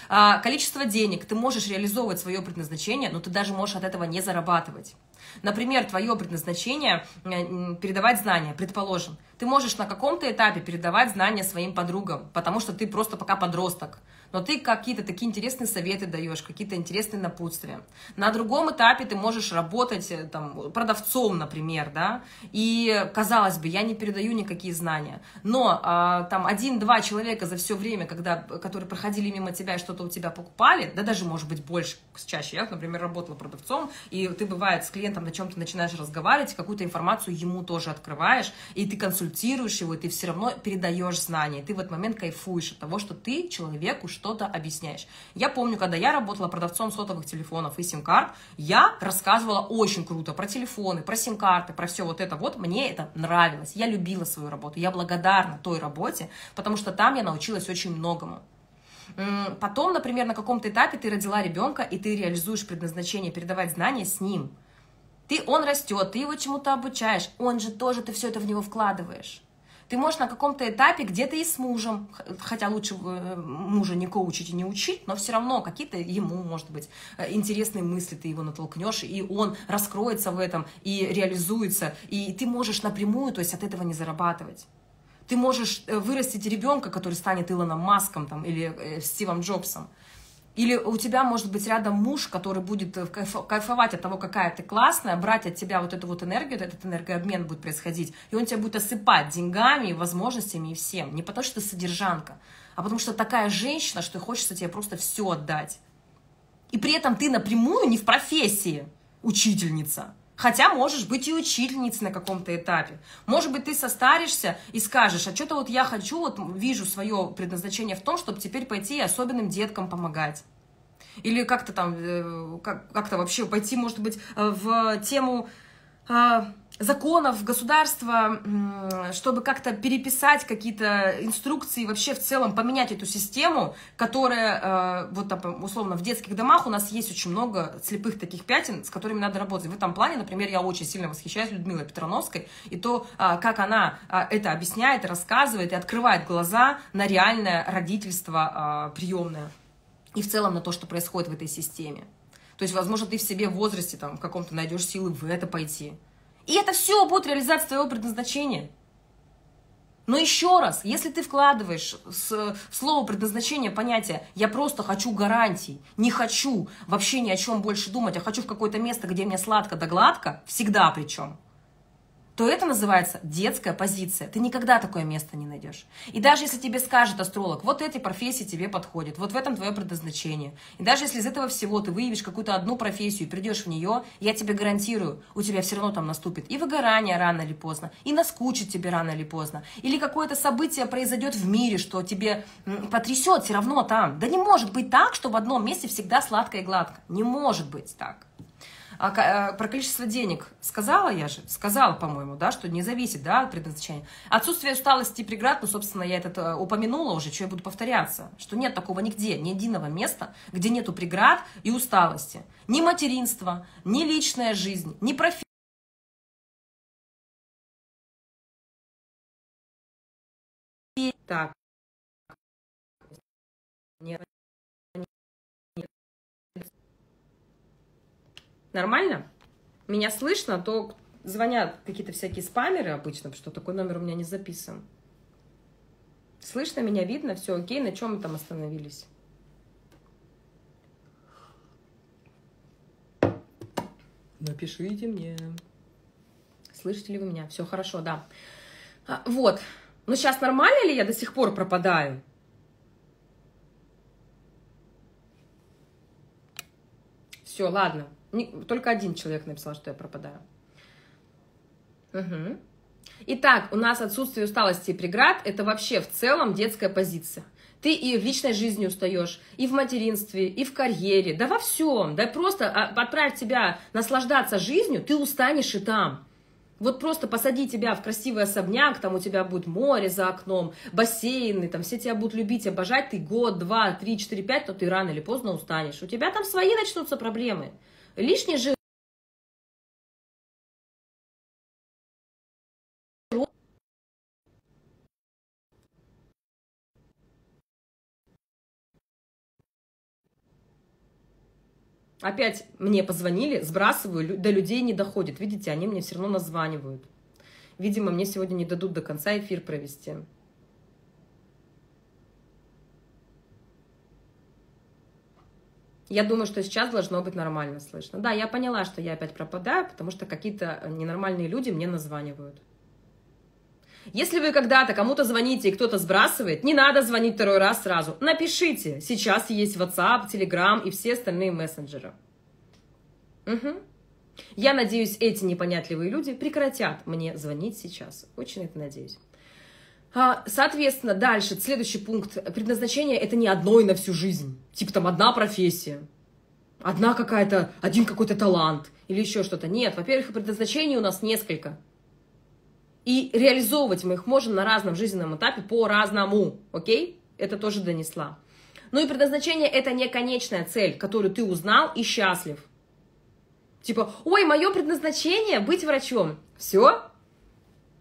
А, количество денег. Ты можешь реализовывать свое предназначение, но ты даже можешь от этого не зарабатывать. Например, твое предназначение э, передавать знания, предположим. Ты можешь на каком-то этапе передавать знания своим подругам, потому что ты просто пока подросток но ты какие-то такие интересные советы даешь, какие-то интересные напутствия. На другом этапе ты можешь работать э, там, продавцом, например, да, и, казалось бы, я не передаю никакие знания, но а, там один-два человека за все время, когда, которые проходили мимо тебя и что-то у тебя покупали, да даже, может быть, больше, чаще, я, например, работала продавцом, и ты, бывает, с клиентом на чем-то начинаешь разговаривать, какую-то информацию ему тоже открываешь, и ты консультируешь его, и ты все равно передаешь знания, ты в этот момент кайфуешь от того, что ты человеку что что-то объясняешь. Я помню, когда я работала продавцом сотовых телефонов и сим-карт, я рассказывала очень круто про телефоны, про сим-карты, про все вот это вот. Мне это нравилось. Я любила свою работу. Я благодарна той работе, потому что там я научилась очень многому. Потом, например, на каком-то этапе ты родила ребенка, и ты реализуешь предназначение передавать знания с ним. Ты, он растет, ты его чему-то обучаешь, он же тоже, ты все это в него вкладываешь. Ты можешь на каком-то этапе где-то и с мужем, хотя лучше э, мужа не коучить и не учить, но все равно какие-то ему, может быть, э, интересные мысли ты его натолкнешь, и он раскроется в этом и реализуется, и ты можешь напрямую, то есть от этого не зарабатывать. Ты можешь э, вырастить ребенка, который станет Илоном Маском там, или Стивом Джобсом. Или у тебя может быть рядом муж, который будет э, кайфовать от того, какая ты классная, брать от тебя вот эту вот энергию, этот энергообмен будет происходить, и он тебя будет осыпать деньгами, возможностями и всем. Не потому что ты содержанка, а потому что такая женщина, что хочется тебе просто все отдать. И при этом ты напрямую не в профессии учительница. Хотя можешь быть и учительницей на каком-то этапе. Может быть, ты состаришься и скажешь, а что-то вот я хочу, вот вижу свое предназначение в том, чтобы теперь пойти особенным деткам помогать. Или как-то там, э, как-то вообще пойти, может быть, э, в тему а, законов государства, чтобы как-то переписать какие-то инструкции, вообще в целом поменять эту систему, которая, э, вот условно, в детских домах у нас есть очень много слепых таких пятен, с которыми надо работать. В этом плане, например, я очень сильно восхищаюсь Людмилой Петрановской и то, а, как она а, это объясняет, рассказывает и открывает глаза на реальное родительство приемное и в целом на то, что происходит в этой системе. То есть, возможно, ты в себе в возрасте там, в каком-то найдешь силы в это пойти. И это все будет реализация твоего предназначения. Но еще раз, если ты вкладываешь в слово предназначение понятие «я просто хочу гарантий», не хочу вообще ни о чем больше думать, а хочу в какое-то место, где мне сладко да гладко, всегда причем, то это называется детская позиция. Ты никогда такое место не найдешь. И даже если тебе скажет астролог, вот эти профессии тебе подходят, вот в этом твое предназначение. И даже если из этого всего ты выявишь какую-то одну профессию и придешь в нее, я тебе гарантирую, у тебя все равно там наступит и выгорание рано или поздно, и наскучит тебе рано или поздно, или какое-то событие произойдет в мире, что тебе потрясет все равно там. Да не может быть так, что в одном месте всегда сладко и гладко. Не может быть так. А, э, про количество денег сказала я же? Сказала, по-моему, да, что не зависит, да, от предназначения. Отсутствие усталости и преград, ну, собственно, я это э, упомянула уже, что я буду повторяться, что нет такого нигде, ни единого места, где нету преград и усталости. Ни материнство, ни личная жизнь, ни профессия. Так. Нет. Нормально? Меня слышно, то звонят какие-то всякие спамеры обычно, что такой номер у меня не записан. Слышно меня, видно, все окей, на чем мы там остановились? Напишите мне. Слышите ли вы меня? Все хорошо, да. А, вот. Ну сейчас нормально ли я до сих пор пропадаю? Все, ладно. Только один человек написал, что я пропадаю. Угу. Итак, у нас отсутствие усталости и преград – это вообще в целом детская позиция. Ты и в личной жизни устаешь, и в материнстве, и в карьере, да во всем. Да просто а, отправь тебя наслаждаться жизнью, ты устанешь и там. Вот просто посади тебя в красивый особняк, там у тебя будет море за окном, бассейны, там все тебя будут любить, обожать, ты год, два, три, четыре, пять, то ты рано или поздно устанешь. У тебя там свои начнутся проблемы. Лишний жир Опять мне позвонили, сбрасываю, до людей не доходит. Видите, они мне все равно названивают. Видимо, мне сегодня не дадут до конца эфир провести. Я думаю, что сейчас должно быть нормально слышно. Да, я поняла, что я опять пропадаю, потому что какие-то ненормальные люди мне названивают. Если вы когда-то кому-то звоните и кто-то сбрасывает, не надо звонить второй раз сразу. Напишите. Сейчас есть WhatsApp, Telegram и все остальные мессенджеры. Угу. Я надеюсь, эти непонятливые люди прекратят мне звонить сейчас. Очень это надеюсь. А, соответственно, дальше, следующий пункт. Предназначение – это не одно и на всю жизнь. Типа там одна профессия, одна какая-то, один какой-то талант или еще что-то. Нет, во-первых, предназначений у нас несколько – и реализовывать мы их можем на разном жизненном этапе по-разному, окей? Это тоже донесла. Ну и предназначение это не конечная цель, которую ты узнал и счастлив. Типа, ой, мое предназначение быть врачом. Все?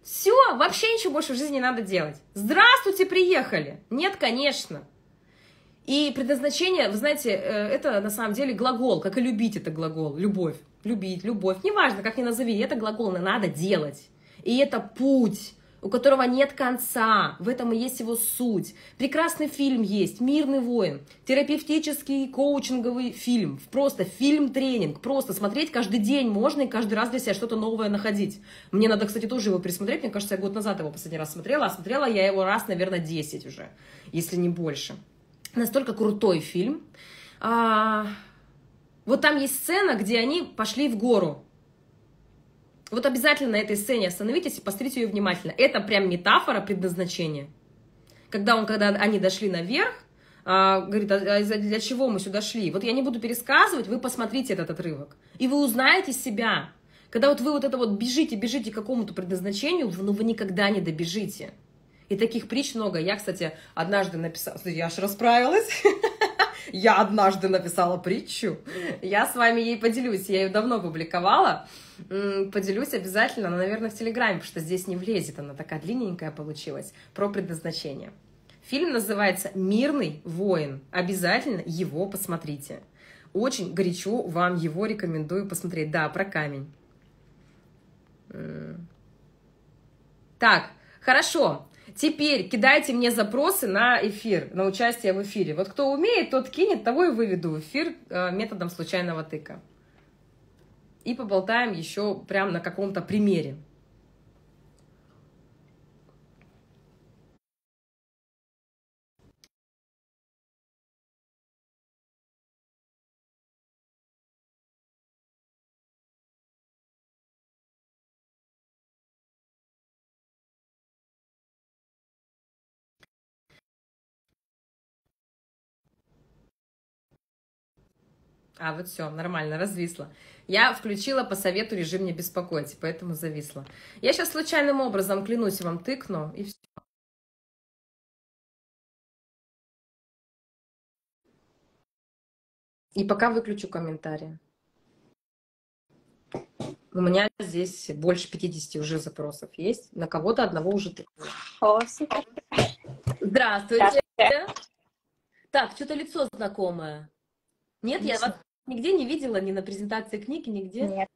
Все, вообще ничего больше в жизни не надо делать. Здравствуйте, приехали. Нет, конечно. И предназначение, вы знаете, э, это на самом деле глагол, как и любить это глагол, любовь. Любить, любовь, неважно, как ни назови, это глагол, надо делать. И это путь, у которого нет конца, в этом и есть его суть. Прекрасный фильм есть, «Мирный воин», терапевтический коучинговый фильм, просто фильм-тренинг, просто смотреть каждый день можно и каждый раз для себя что-то новое находить. Мне надо, кстати, тоже его пересмотреть, мне кажется, я год назад его последний раз смотрела, а смотрела я его раз, наверное, 10 уже, если не больше. Настолько крутой фильм. А, вот там есть сцена, где они пошли в гору, вот обязательно на этой сцене остановитесь и посмотрите ее внимательно. Это прям метафора предназначения. Когда, он, когда они дошли наверх, а, говорит, а, а для чего мы сюда шли? Вот я не буду пересказывать, вы посмотрите этот отрывок. И вы узнаете себя. Когда вот вы вот это вот бежите, бежите к какому-то предназначению, ну вы никогда не добежите. И таких притч много. Я, кстати, однажды написала... Я аж расправилась. Я однажды написала притчу. Я с вами ей поделюсь. Я ее давно публиковала. Поделюсь обязательно, но, наверное, в Телеграме, потому что здесь не влезет. Она такая длинненькая получилась. Про предназначение. Фильм называется «Мирный воин». Обязательно его посмотрите. Очень горячо вам его рекомендую посмотреть. Да, про камень. Так, хорошо. Теперь кидайте мне запросы на эфир, на участие в эфире. Вот кто умеет, тот кинет, того и выведу в эфир э, методом случайного тыка. И поболтаем еще прям на каком-то примере. А, вот все, нормально, развисла. Я включила по совету режим не беспокоить, поэтому зависла. Я сейчас случайным образом, клянусь, вам тыкну, и все. И пока выключу комментарии. У меня здесь больше 50 уже запросов есть. На кого-то одного уже тыкну. О, супер. Здравствуйте. Здравствуйте. Так, что-то лицо знакомое. Нет, я вас нигде не видела, ни на презентации книги, нигде? Нет.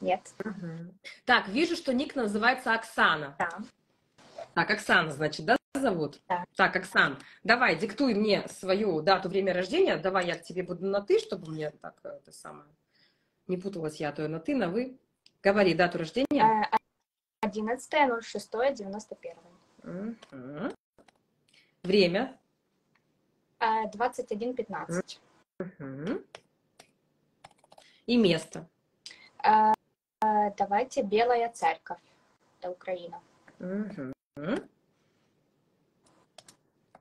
Нет. Угу. Так, вижу, что ник называется Оксана. Да. Так, Оксана, значит, да, зовут? Да. Так, Оксан, давай, диктуй мне свою дату, время рождения. Давай я к тебе буду на ты, чтобы мне так это самое не путалась я, а то я на ты, на вы. Говори дату рождения. 11.06.91. Угу. Время. 21.15. Угу. и место. Э, э, давайте Белая Церковь. Это Украина. Угу.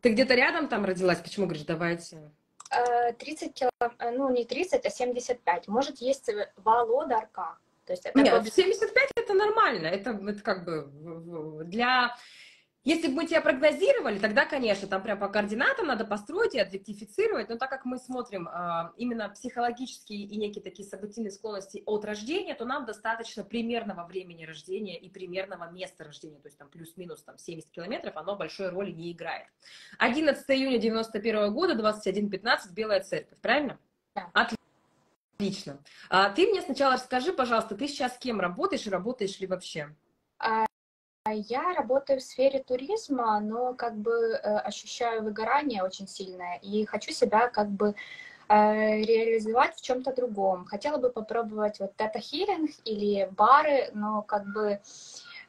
Ты где-то рядом там родилась? Почему говоришь, давайте? 30 километров, ну не 30, а 75. Может, есть Володарка. То есть это Нет, 75 это нормально. Это, это как бы для если бы мы тебя прогнозировали, тогда, конечно, там прям по координатам надо построить и объектифицировать, но так как мы смотрим э, именно психологические и некие такие событийные склонности от рождения, то нам достаточно примерного времени рождения и примерного места рождения, то есть там плюс-минус там 70 километров, оно большой роли не играет. 11 июня 91 года, 21.15, Белая Церковь, правильно? Да. Отлично. А, ты мне сначала расскажи, пожалуйста, ты сейчас с кем работаешь и работаешь ли вообще? А, я работаю в сфере туризма, но как бы э, ощущаю выгорание очень сильное и хочу себя как бы э, реализовать в чем-то другом. Хотела бы попробовать вот тета-хилинг или бары, но как бы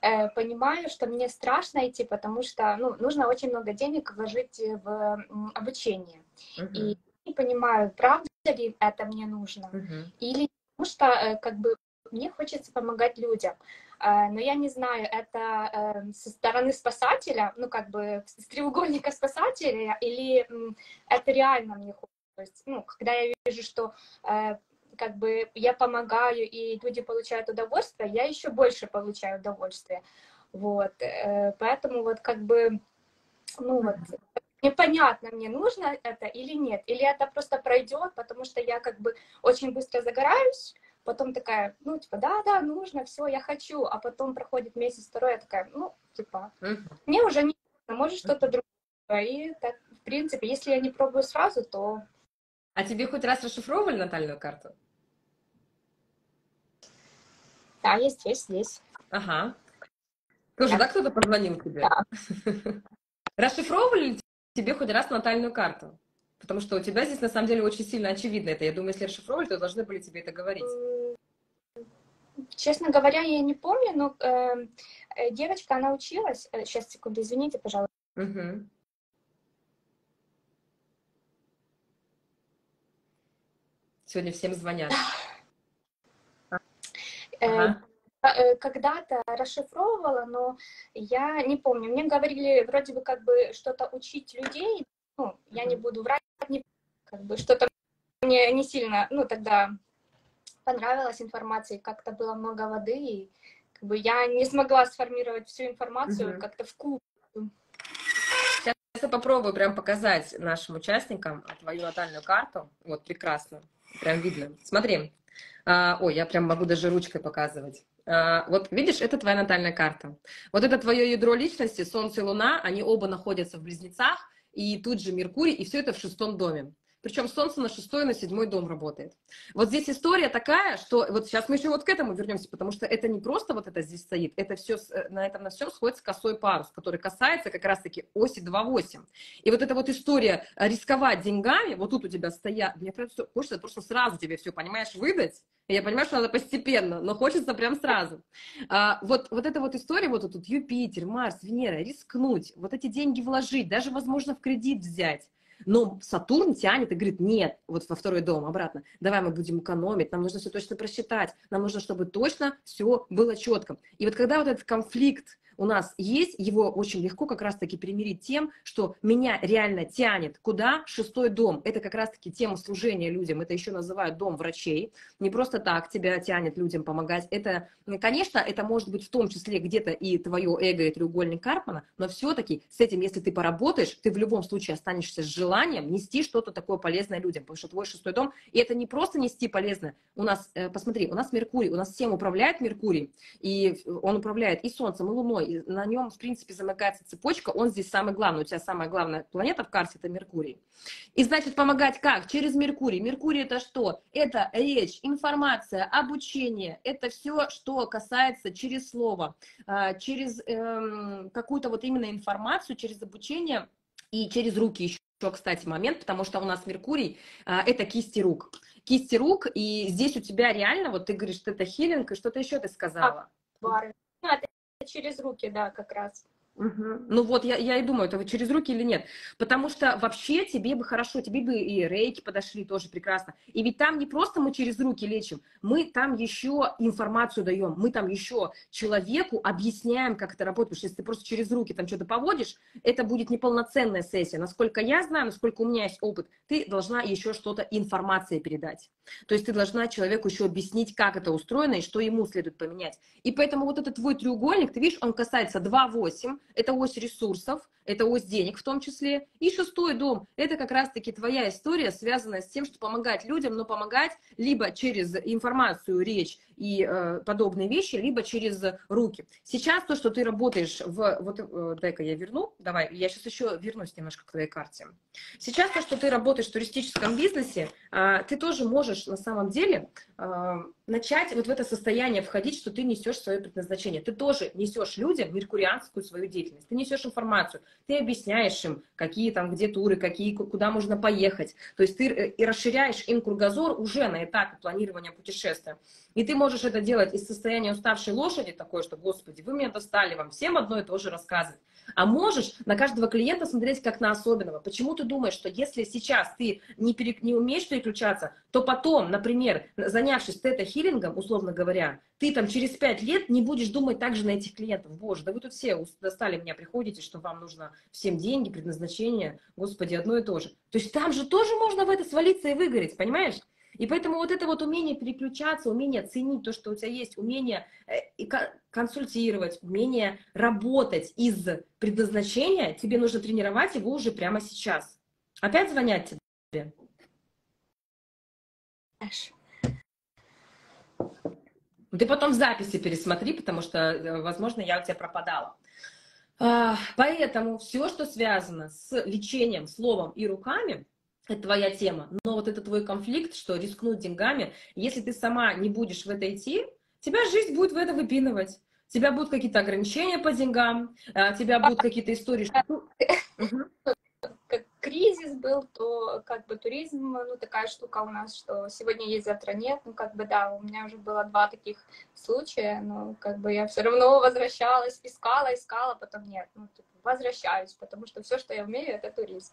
э, понимаю, что мне страшно идти, потому что ну, нужно очень много денег вложить в обучение. Uh-huh. И не понимаю, правда ли это мне нужно, uh-huh. или потому что как бы мне хочется помогать людям. Э, но я не знаю, это эм, со стороны спасателя, ну, как бы с треугольника спасателя, или это реально мне хочется. То есть, ну, когда я вижу, что э, как бы я помогаю, и люди получают удовольствие, я еще больше получаю удовольствие. Вот, э, поэтому вот как бы, ну вот, непонятно, мне нужно это или нет, или это просто пройдет, потому что я как бы очень быстро загораюсь, потом такая, ну, типа, да-да, нужно, все, я хочу, а потом проходит месяц, второй, я такая, ну, типа, мне уже не нужно, может что-то другое, и так, в принципе, если я не пробую сразу, то... А тебе хоть раз расшифровывали натальную карту? Да, есть, есть, есть. Ага. Тоже, да, да кто-то позвонил тебе? Да. Расшифровывали тебе хоть раз натальную карту? Потому что у тебя здесь на самом деле очень сильно очевидно это. Я думаю, если расшифровали, то должны были тебе это говорить. Честно говоря, я не помню, но э, э девочка, она училась. Сейчас, э, секунду, извините, пожалуйста. Угу. Сегодня всем звонят. Ага. Когда-то расшифровывала, но я не помню. Мне говорили вроде бы как бы что-то учить людей. Ну, я не буду врать, не, как бы что-то мне не сильно, ну, тогда понравилась информация, как-то было много воды, и как бы я не смогла сформировать всю информацию угу. как-то в куб. Сейчас я попробую прям показать нашим участникам твою натальную карту. Вот, прекрасно. Прям видно. Смотри. А, ой, я прям могу даже ручкой показывать. А, вот видишь, это твоя натальная карта. Вот это твое ядро личности, Солнце и Луна, они оба находятся в близнецах, и тут же Меркурий, и все это в шестом доме. Причем Солнце на шестой и на седьмой дом работает. Вот здесь история такая, что вот сейчас мы еще вот к этому вернемся, потому что это не просто вот это здесь стоит, это все, э, на этом на всем сходится косой парус, который касается как раз-таки оси 2.8. И вот эта вот история рисковать деньгами, вот тут у тебя стоят, мне просто хочется просто сразу тебе все, понимаешь, выдать, я понимаю, что надо постепенно, но хочется прям сразу. А, вот, вот эта вот история, вот тут Юпитер, Марс, Венера, рискнуть, вот эти деньги вложить, даже, возможно, в кредит взять. Но Сатурн тянет и говорит, нет, вот во второй дом обратно, давай мы будем экономить, нам нужно все точно просчитать, нам нужно, чтобы точно все было четко. И вот когда вот этот конфликт у нас есть, его очень легко как раз-таки примирить тем, что меня реально тянет куда? Шестой дом. Это как раз-таки тема служения людям. Это еще называют дом врачей. Не просто так тебя тянет людям помогать. Это, конечно, это может быть в том числе где-то и твое эго, и треугольник Карпмана, но все-таки с этим, если ты поработаешь, ты в любом случае останешься с желанием нести что-то такое полезное людям, потому что твой шестой дом, и это не просто нести полезное. У нас, э, посмотри, у нас Меркурий, у нас всем управляет Меркурий, и он управляет и Солнцем, и Луной, и на нем, в принципе, замыкается цепочка, он здесь самый главный, у тебя самая главная планета в карте – это Меркурий. И, значит, помогать как? Через Меркурий. Меркурий – это что? Это речь, информация, обучение, это все, что касается через слово, а, через эм, какую-то вот именно информацию, через обучение и через руки еще кстати, момент, потому что у нас Меркурий а, это кисти рук. Кисти рук, и здесь у тебя реально, вот ты говоришь, что это хилинг, и что-то еще ты сказала. Это через руки, да, как раз. Угу. Ну вот, я, я и думаю, это через руки или нет. Потому что вообще тебе бы хорошо, тебе бы и рейки подошли тоже прекрасно. И ведь там не просто мы через руки лечим, мы там еще информацию даем, мы там еще человеку объясняем, как это работает. Потому что если ты просто через руки там что-то поводишь, это будет неполноценная сессия. Насколько я знаю, насколько у меня есть опыт, ты должна еще что-то информации передать. То есть ты должна человеку еще объяснить, как это устроено и что ему следует поменять. И поэтому вот этот твой треугольник, ты видишь, он касается 2.8, это ось ресурсов, это ось денег в том числе. И шестой дом – это как раз-таки твоя история, связанная с тем, что помогать людям, но помогать либо через информацию, речь и э, подобные вещи, либо через руки. Сейчас то, что ты работаешь в... Вот, э, дай-ка я верну, давай, я сейчас еще вернусь немножко к твоей карте. Сейчас то, что ты работаешь в туристическом бизнесе, э, ты тоже можешь на самом деле э, начать вот в это состояние входить, что ты несешь свое предназначение. Ты тоже несешь людям меркурианскую свою деятельность, ты несешь информацию, ты объясняешь им, какие там, где туры, какие, куда можно поехать. То есть ты э, и расширяешь им кругозор уже на этапе планирования путешествия. И ты можешь это делать из состояния уставшей лошади, такой, что, господи, вы меня достали, вам всем одно и то же рассказывать. А можешь на каждого клиента смотреть как на особенного. Почему ты думаешь, что если сейчас ты не, пере, не умеешь переключаться, то потом, например, занявшись тета-хиллингом, условно говоря, ты там через пять лет не будешь думать также на этих клиентов. Боже, да вы тут все достали меня, приходите, что вам нужно всем деньги, предназначение, господи, одно и то же. То есть там же тоже можно в это свалиться и выгореть, понимаешь? И поэтому вот это вот умение переключаться, умение ценить то, что у тебя есть, умение э, консультировать, умение работать из предназначения, тебе нужно тренировать его уже прямо сейчас. Опять звонят тебе? Ты потом в записи пересмотри, потому что, э, возможно, я у тебя пропадала. А, поэтому все, что связано с лечением словом и руками, это твоя тема. Но вот это твой конфликт, что рискнуть деньгами, если ты сама не будешь в это идти, тебя жизнь будет в это выпинывать. Тебя будут какие-то ограничения по деньгам, а, тебя будут какие-то истории, что... Как кризис был, то как бы туризм, ну такая штука у нас, что сегодня есть, завтра нет. Ну как бы да, у меня уже было два таких случая, но как бы я все равно возвращалась, искала, искала, потом нет. Ну, типа, возвращаюсь, потому что все, что я умею, это туризм.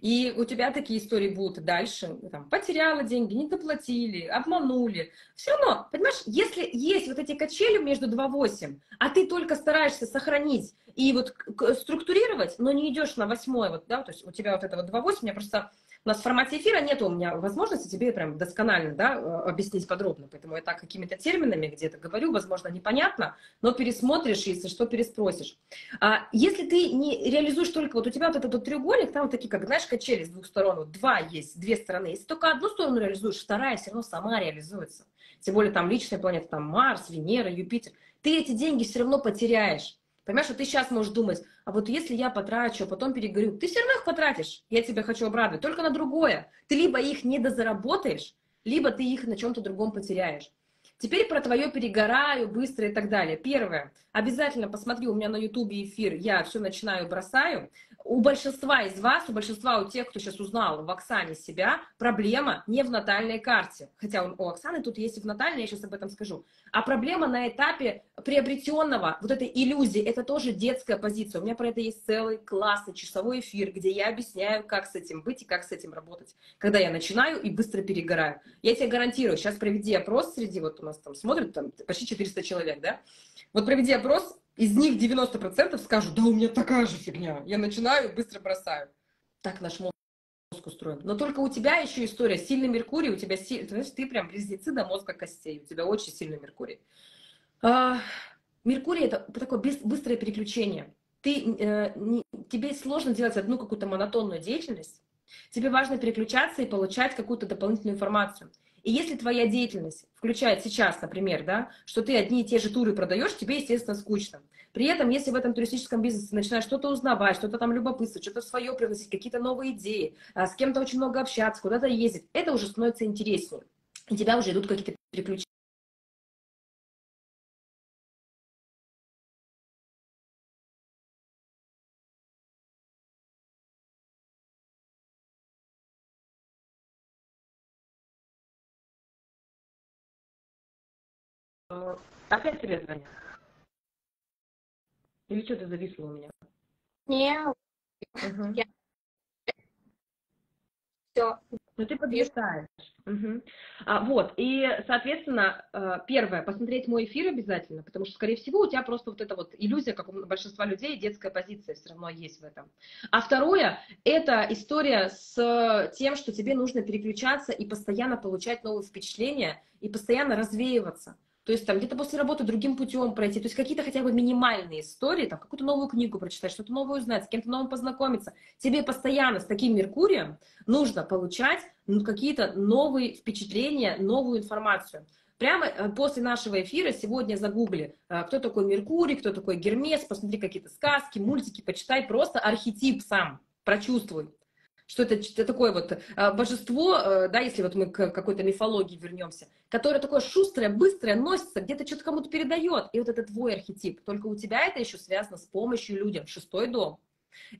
И у тебя такие истории будут дальше. Там, потеряла деньги, не доплатили, обманули. Все равно, понимаешь, если есть вот эти качели между 2-8, а ты только стараешься сохранить и вот структурировать, но не идешь на восьмой, вот, да, то есть у тебя вот это вот 2-8, у меня просто у нас в формате эфира нет у меня возможности тебе прям досконально да, э, объяснить подробно, поэтому я так какими-то терминами где-то говорю, возможно, непонятно, но пересмотришь, если что, переспросишь. А если ты не реализуешь только, вот у тебя вот этот вот треугольник, там вот такие, как, знаешь, качели с двух сторон, вот два есть, две стороны. Если только одну сторону реализуешь, вторая все равно сама реализуется. Тем более там личная планета, там Марс, Венера, Юпитер. Ты эти деньги все равно потеряешь. Понимаешь, что ты сейчас можешь думать, а вот если я потрачу, а потом перегорю, ты все равно их потратишь. Я тебя хочу обрадовать, только на другое. Ты либо их не дозаработаешь, либо ты их на чем-то другом потеряешь. Теперь про твое перегораю, быстро и так далее. Первое. Обязательно посмотри у меня на ютубе эфир, я все начинаю, бросаю у большинства из вас, у большинства у тех, кто сейчас узнал в Оксане себя, проблема не в натальной карте. Хотя у Оксаны тут есть и в натальной, я сейчас об этом скажу. А проблема на этапе приобретенного, вот этой иллюзии, это тоже детская позиция. У меня про это есть целый классный часовой эфир, где я объясняю, как с этим быть и как с этим работать. Когда я начинаю и быстро перегораю. Я тебе гарантирую, сейчас проведи опрос среди, вот у нас там смотрят там почти 400 человек, да? Вот проведи опрос, из них 90% скажут, да у меня такая же фигня. Я начинаю быстро бросаю. Так наш мозг устроен. Но только у тебя еще история. Сильный Меркурий, у тебя сильный, ты, ты прям близнецы до мозга костей. У тебя очень сильный Меркурий. А, Меркурий это такое быстрое переключение. Ты, э, не, тебе сложно делать одну какую-то монотонную деятельность. Тебе важно переключаться и получать какую-то дополнительную информацию. И если твоя деятельность включает сейчас, например, да, что ты одни и те же туры продаешь, тебе, естественно, скучно. При этом, если в этом туристическом бизнесе начинаешь что-то узнавать, что-то там любопытствовать, что-то свое привносить, какие-то новые идеи, а, с кем-то очень много общаться, куда-то ездить, это уже становится интереснее. И тебя уже идут какие-то переключения. Опять тебе звонят. Или что-то зависло у меня? Не, угу. я... все. Ну, ты подвисаешь. Угу. А, вот, и, соответственно, э, первое, посмотреть мой эфир обязательно, потому что, скорее всего, у тебя просто вот эта вот иллюзия, как у большинства людей, детская позиция все равно есть в этом. А второе, это история с тем, что тебе нужно переключаться и постоянно получать новые впечатления, и постоянно развеиваться. То есть там где-то после работы другим путем пройти, то есть какие-то хотя бы минимальные истории, там какую-то новую книгу прочитать, что-то новое узнать, с кем-то новым познакомиться. Тебе постоянно с таким Меркурием нужно получать ну, какие-то новые впечатления, новую информацию. Прямо э, после нашего эфира сегодня загугли, э, кто такой Меркурий, кто такой Гермес, посмотри какие-то сказки, мультики, почитай просто архетип сам, прочувствуй что это такое вот а, божество, э, да, если вот мы к какой-то мифологии вернемся, которое такое шустрое, быстрое, носится, где-то что-то кому-то передает. И вот это твой архетип. Только у тебя это еще связано с помощью людям. Шестой дом.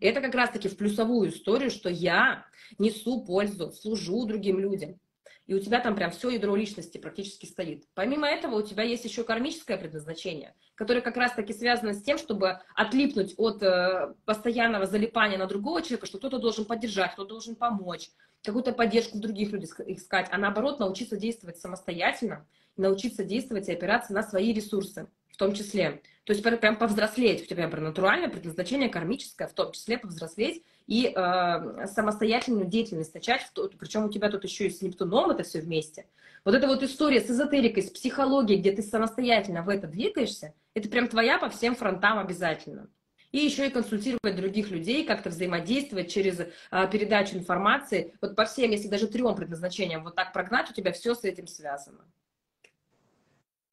Это как раз-таки в плюсовую историю, что я несу пользу, служу другим людям и у тебя там прям все ядро личности практически стоит. Помимо этого у тебя есть еще кармическое предназначение, которое как раз-таки связано с тем, чтобы отлипнуть от э, постоянного залипания на другого человека, что кто-то должен поддержать, кто-то должен помочь, какую-то поддержку других людях искать, а наоборот научиться действовать самостоятельно, научиться действовать и опираться на свои ресурсы в том числе. То есть прям повзрослеть, у тебя прям натуральное предназначение кармическое, в том числе повзрослеть и э, самостоятельную деятельность начать, причем у тебя тут еще и с Нептуном это все вместе. Вот эта вот история с эзотерикой, с психологией, где ты самостоятельно в это двигаешься, это прям твоя по всем фронтам обязательно. И еще и консультировать других людей, как-то взаимодействовать через а, передачу информации. Вот по всем, если даже трем предназначениям вот так прогнать, у тебя все с этим связано.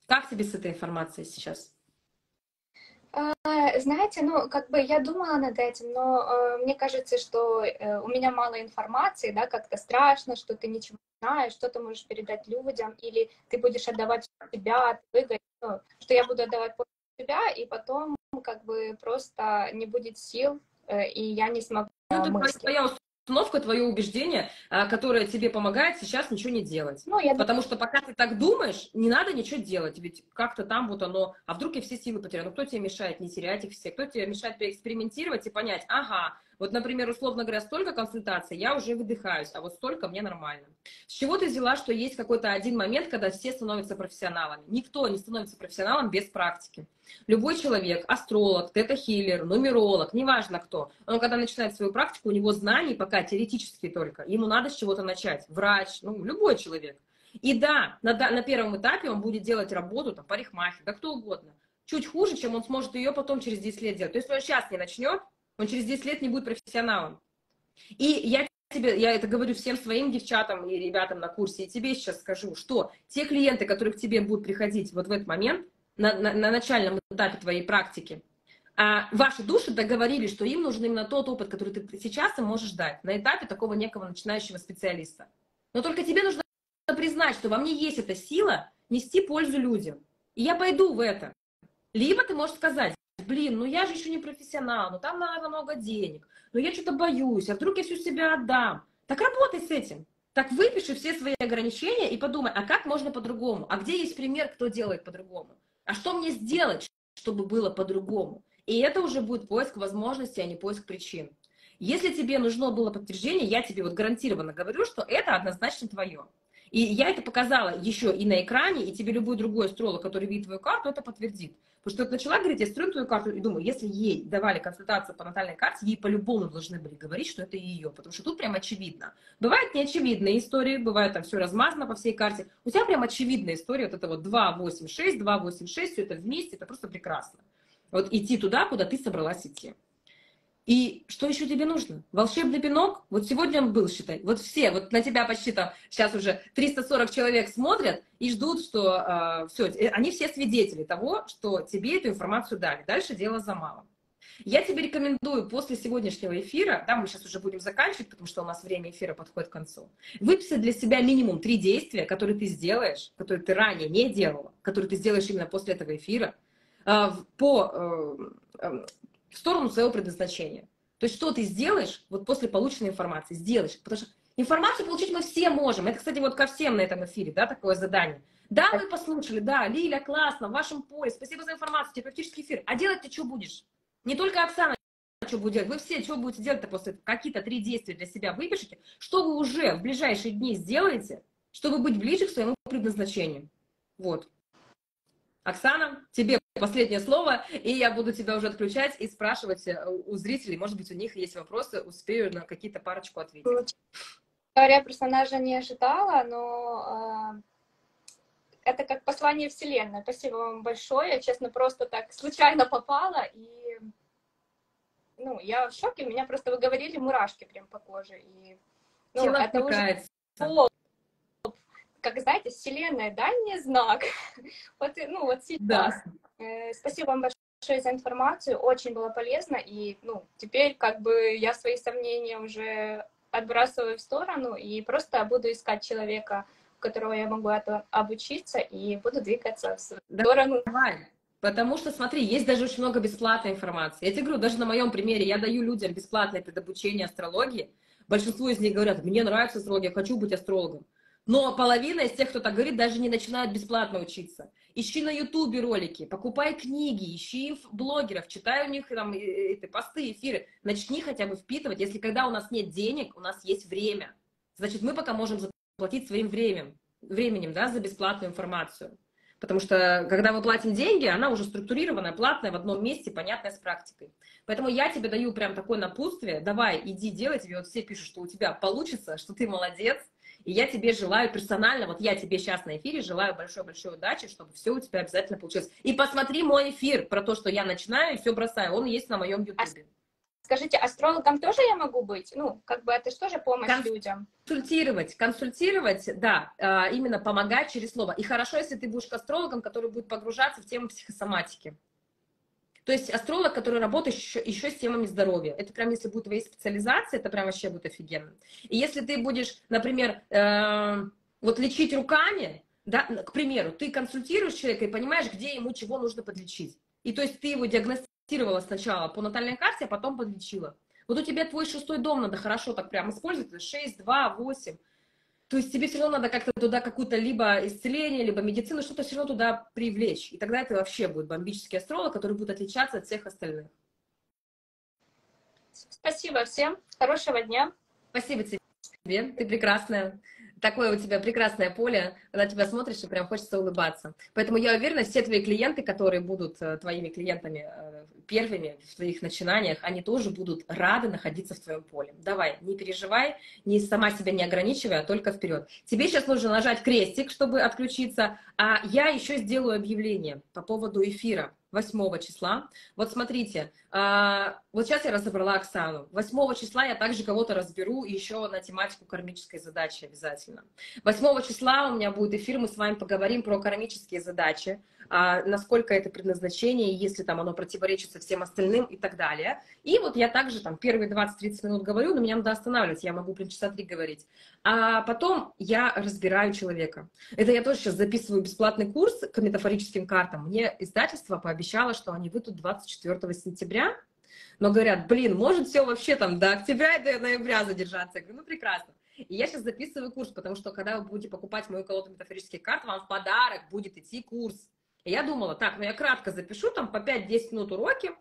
Как тебе с этой информацией сейчас? А, знаете, ну, как бы я думала над этим, но э, мне кажется, что э, у меня мало информации, да, как-то страшно, что ты ничего не знаешь, что ты можешь передать людям, или ты будешь отдавать себя, выгодь, ну, что я буду отдавать себя, и потом как бы просто не будет сил, э, и я не смогу ну, твоя установка, твое убеждение, а, которое тебе помогает сейчас ничего не делать. Ну, я... Потому что пока ты так думаешь, не надо ничего делать, ведь как-то там вот оно, а вдруг я все силы потеряю, ну кто тебе мешает не терять их все, кто тебе мешает поэкспериментировать и понять, ага, вот, например, условно говоря, столько консультаций, я уже выдыхаюсь, а вот столько мне нормально. С чего ты взяла, что есть какой-то один момент, когда все становятся профессионалами? Никто не становится профессионалом без практики. Любой человек, астролог, тета-хиллер, нумеролог, неважно кто, он когда начинает свою практику, у него знаний пока теоретические только, ему надо с чего-то начать. Врач, ну, любой человек. И да, на, на первом этапе он будет делать работу, там, парикмахер, да кто угодно. Чуть хуже, чем он сможет ее потом через 10 лет делать. То есть он сейчас не начнет, он через 10 лет не будет профессионалом. И я тебе, я это говорю всем своим девчатам и ребятам на курсе, и тебе сейчас скажу, что те клиенты, которые к тебе будут приходить вот в этот момент, на, на, на начальном этапе твоей практики, а ваши души договорились, что им нужен именно тот опыт, который ты сейчас им можешь дать на этапе такого некого начинающего специалиста. Но только тебе нужно признать, что во мне есть эта сила нести пользу людям. И я пойду в это. Либо ты можешь сказать, блин, ну я же еще не профессионал, ну там надо много денег, но я что-то боюсь, а вдруг я всю себя отдам. Так работай с этим. Так выпиши все свои ограничения и подумай, а как можно по-другому? А где есть пример, кто делает по-другому? А что мне сделать, чтобы было по-другому? И это уже будет поиск возможностей, а не поиск причин. Если тебе нужно было подтверждение, я тебе вот гарантированно говорю, что это однозначно твое. И я это показала еще и на экране, и тебе любой другой астролог, который видит твою карту, это подтвердит. Потому что я начала говорить, я строю твою карту и думаю, если ей давали консультацию по натальной карте, ей по-любому должны были говорить, что это ее, потому что тут прям очевидно. Бывают неочевидные истории, бывает там все размазано по всей карте. У тебя прям очевидная история, вот это вот 2, 8, 6, 2, 8, 6, все это вместе, это просто прекрасно. Вот идти туда, куда ты собралась идти. И что еще тебе нужно? Волшебный пинок? Вот сегодня он был, считай. Вот все, вот на тебя почти там сейчас уже 340 человек смотрят и ждут, что э, а, все, они все свидетели того, что тебе эту информацию дали. Дальше дело за малым. Я тебе рекомендую после сегодняшнего эфира, да, мы сейчас уже будем заканчивать, потому что у нас время эфира подходит к концу, выписать для себя минимум три действия, которые ты сделаешь, которые ты ранее не делала, которые ты сделаешь именно после этого эфира, э, по э, в сторону своего предназначения. То есть что ты сделаешь вот после полученной информации? Сделаешь. Потому что информацию получить мы все можем. Это, кстати, вот ко всем на этом эфире, да, такое задание. Да, вы послушали, да, Лиля, классно, в вашем поле, спасибо за информацию, терапевтический эфир. А делать ты что будешь? Не только Оксана что будет делать, вы все что будете делать-то после какие-то три действия для себя выпишите, что вы уже в ближайшие дни сделаете, чтобы быть ближе к своему предназначению. Вот. Оксана, тебе последнее слово, и я буду тебя уже отключать и спрашивать э, у зрителей, может быть, у них есть вопросы, успею на какие-то парочку ответить. Говоря персонажа не ожидала, но э, это как послание Вселенной. Спасибо вам большое. Я, честно, просто так случайно попала, и ну, я в шоке. Меня просто вы говорили мурашки прям по коже. И, ну, Тело это уже как, знаете, Вселенная, дай мне знак. вот, ну, вот сейчас. Да. Э, спасибо вам большое за информацию, очень было полезно, и, ну, теперь, как бы, я свои сомнения уже отбрасываю в сторону и просто буду искать человека, у которого я могу это обучиться, и буду двигаться в сторону. Давай. Потому что, смотри, есть даже очень много бесплатной информации. Я тебе говорю, даже на моем примере, я даю людям бесплатное предобучение астрологии. Большинство из них говорят, мне нравится астрология, я хочу быть астрологом. Но половина из тех, кто так говорит, даже не начинают бесплатно учиться. Ищи на ютубе ролики, покупай книги, ищи блогеров, читай у них там эти посты, эфиры. Начни хотя бы впитывать. Если когда у нас нет денег, у нас есть время. Значит, мы пока можем заплатить своим временем, временем да, за бесплатную информацию. Потому что, когда мы платим деньги, она уже структурированная, платная, в одном месте, понятная с практикой. Поэтому я тебе даю прям такое напутствие, давай, иди делай, тебе вот все пишут, что у тебя получится, что ты молодец, и я тебе желаю персонально, вот я тебе сейчас на эфире желаю большой-большой удачи, чтобы все у тебя обязательно получилось. И посмотри мой эфир про то, что я начинаю и все бросаю. Он есть на моем ютубе. Скажите, астрологом тоже я могу быть? Ну, как бы это же тоже помощь Кон... людям. Консультировать, консультировать, да, а, именно помогать через слово. И хорошо, если ты будешь астрологом, который будет погружаться в тему психосоматики. То есть астролог, который работает еще, еще с темами здоровья. Это прям, если будет твоя специализация, это прям вообще будет офигенно. И если ты будешь, например, э, вот лечить руками, да, к примеру, ты консультируешь человека и понимаешь, где ему чего нужно подлечить. И то есть ты его диагностировала сначала по натальной карте, а потом подлечила. Вот у тебя твой шестой дом надо хорошо так прям использовать, 6, 2, 8. То есть тебе все равно надо как-то туда какую-то либо исцеление, либо медицину, что-то все равно туда привлечь. И тогда это вообще будет бомбический астролог, который будет отличаться от всех остальных. Спасибо всем. Хорошего дня. Спасибо тебе. Ты прекрасная такое у тебя прекрасное поле, когда тебя смотришь, и прям хочется улыбаться. Поэтому я уверена, все твои клиенты, которые будут э, твоими клиентами э, первыми в твоих начинаниях, они тоже будут рады находиться в твоем поле. Давай, не переживай, не сама себя не ограничивай, а только вперед. Тебе сейчас нужно нажать крестик, чтобы отключиться, а я еще сделаю объявление по поводу эфира. 8 числа. Вот смотрите, а, вот сейчас я разобрала Оксану. 8 числа я также кого-то разберу еще на тематику кармической задачи обязательно. 8 числа у меня будет эфир, мы с вами поговорим про кармические задачи, насколько это предназначение, если там оно противоречит со всем остальным и так далее. И вот я также там первые 20-30 минут говорю, но меня надо останавливать, я могу прям часа три говорить. А потом я разбираю человека. Это я тоже сейчас записываю бесплатный курс к метафорическим картам. Мне издательство пообещало, что они выйдут 24 сентября, но говорят, блин, может все вообще там до октября и до ноября задержаться. Я говорю, ну прекрасно. И я сейчас записываю курс, потому что когда вы будете покупать мою колоду метафорических карт, вам в подарок будет идти курс. Я думала, так, ну я кратко запишу, там по 5-10 минут уроки.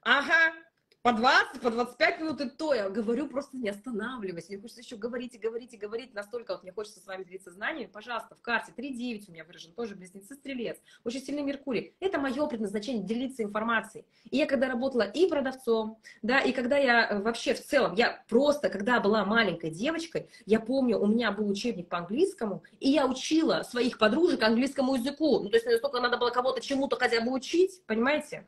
Ага, по 20, по 25 минут и то. Я говорю, просто не останавливайся. Мне хочется еще говорить и говорить и говорить. Настолько вот мне хочется с вами делиться знаниями. Пожалуйста, в карте 3.9 у меня выражен, тоже близнецы-стрелец. Очень сильный Меркурий. Это мое предназначение, делиться информацией. И я когда работала и продавцом, да, и когда я э, вообще в целом, я просто, когда была маленькой девочкой, я помню, у меня был учебник по английскому, и я учила своих подружек английскому языку. Ну, то есть настолько надо было кого-то чему-то хотя бы учить, понимаете?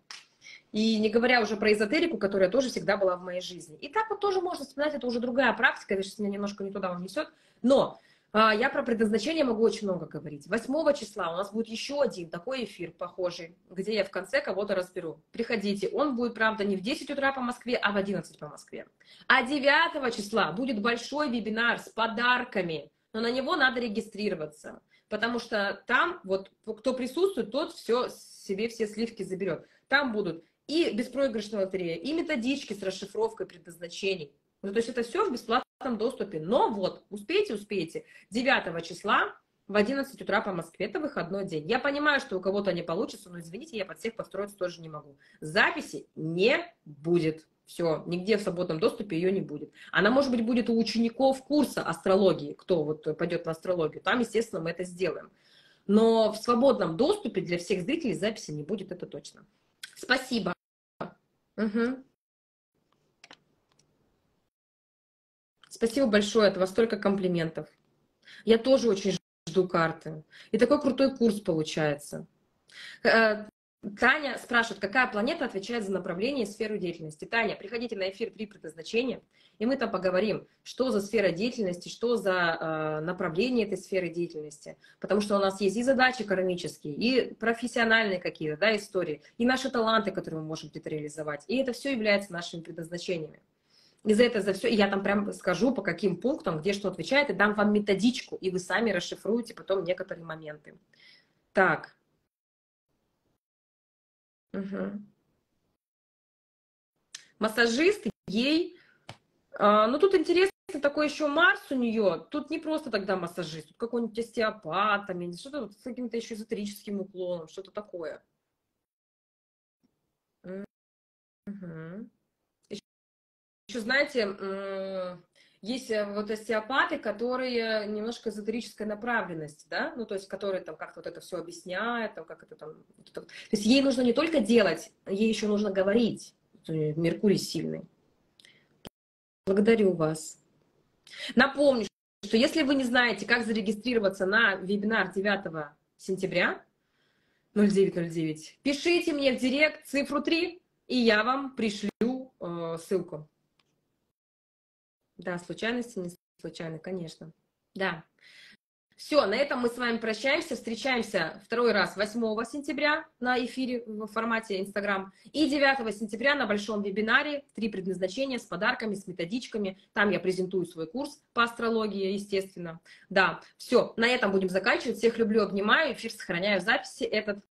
И не говоря уже про эзотерику, которая тоже всегда была в моей жизни. И так вот тоже можно вспоминать, это уже другая практика, это сейчас меня немножко не туда унесет. Но а, я про предназначение могу очень много говорить. 8 числа у нас будет еще один такой эфир похожий, где я в конце кого-то разберу. Приходите, он будет, правда, не в 10 утра по Москве, а в 11 по Москве. А 9 числа будет большой вебинар с подарками, но на него надо регистрироваться, потому что там вот кто присутствует, тот все себе все сливки заберет. Там будут и беспроигрышная лотерея, и методички с расшифровкой предназначений. Ну, то есть это все в бесплатном доступе. Но вот, успейте, успейте. 9 числа в 11 утра по Москве. Это выходной день. Я понимаю, что у кого-то не получится, но извините, я под всех подстроиться тоже не могу. Записи не будет. Все, нигде в свободном доступе ее не будет. Она, может быть, будет у учеников курса астрологии, кто вот пойдет на астрологию. Там, естественно, мы это сделаем. Но в свободном доступе для всех зрителей записи не будет, это точно. Спасибо. Угу. Спасибо большое, от вас столько комплиментов. Я тоже очень жду карты. И такой крутой курс получается. Таня спрашивает, какая планета отвечает за направление и сферу деятельности. Таня, приходите на эфир «Три предназначения», и мы там поговорим, что за сфера деятельности, что за э, направление этой сферы деятельности. Потому что у нас есть и задачи кармические, и профессиональные какие-то да, истории, и наши таланты, которые мы можем где-то реализовать. И это все является нашими предназначениями. И за это, за все, я там прям скажу, по каким пунктам, где что отвечает, и дам вам методичку, и вы сами расшифруете потом некоторые моменты. Так, Угу. Массажист ей... А, ну, тут интересно такой еще Марс у нее. Тут не просто тогда массажист, тут какой-нибудь остеопат, что-то с каким-то еще эзотерическим уклоном, что-то такое. Угу. Еще, знаете, есть э, вот остеопаты, которые немножко эзотерической направленности, да, ну, то есть, которые там как-то вот это все объясняют, там, как это там, вот это, то есть, ей нужно не только делать, ей еще нужно говорить, Меркурий сильный. Благодарю вас. Напомню, что если вы не знаете, как зарегистрироваться на вебинар 9 сентября 0909, пишите мне в директ цифру 3, и я вам пришлю э, ссылку. Да, случайности не случайны, конечно. Да. Все, на этом мы с вами прощаемся. Встречаемся второй раз 8 сентября на эфире в формате Инстаграм и 9 сентября на большом вебинаре «Три предназначения» с подарками, с методичками. Там я презентую свой курс по астрологии, естественно. Да, все, на этом будем заканчивать. Всех люблю, обнимаю. Эфир сохраняю в записи. Этот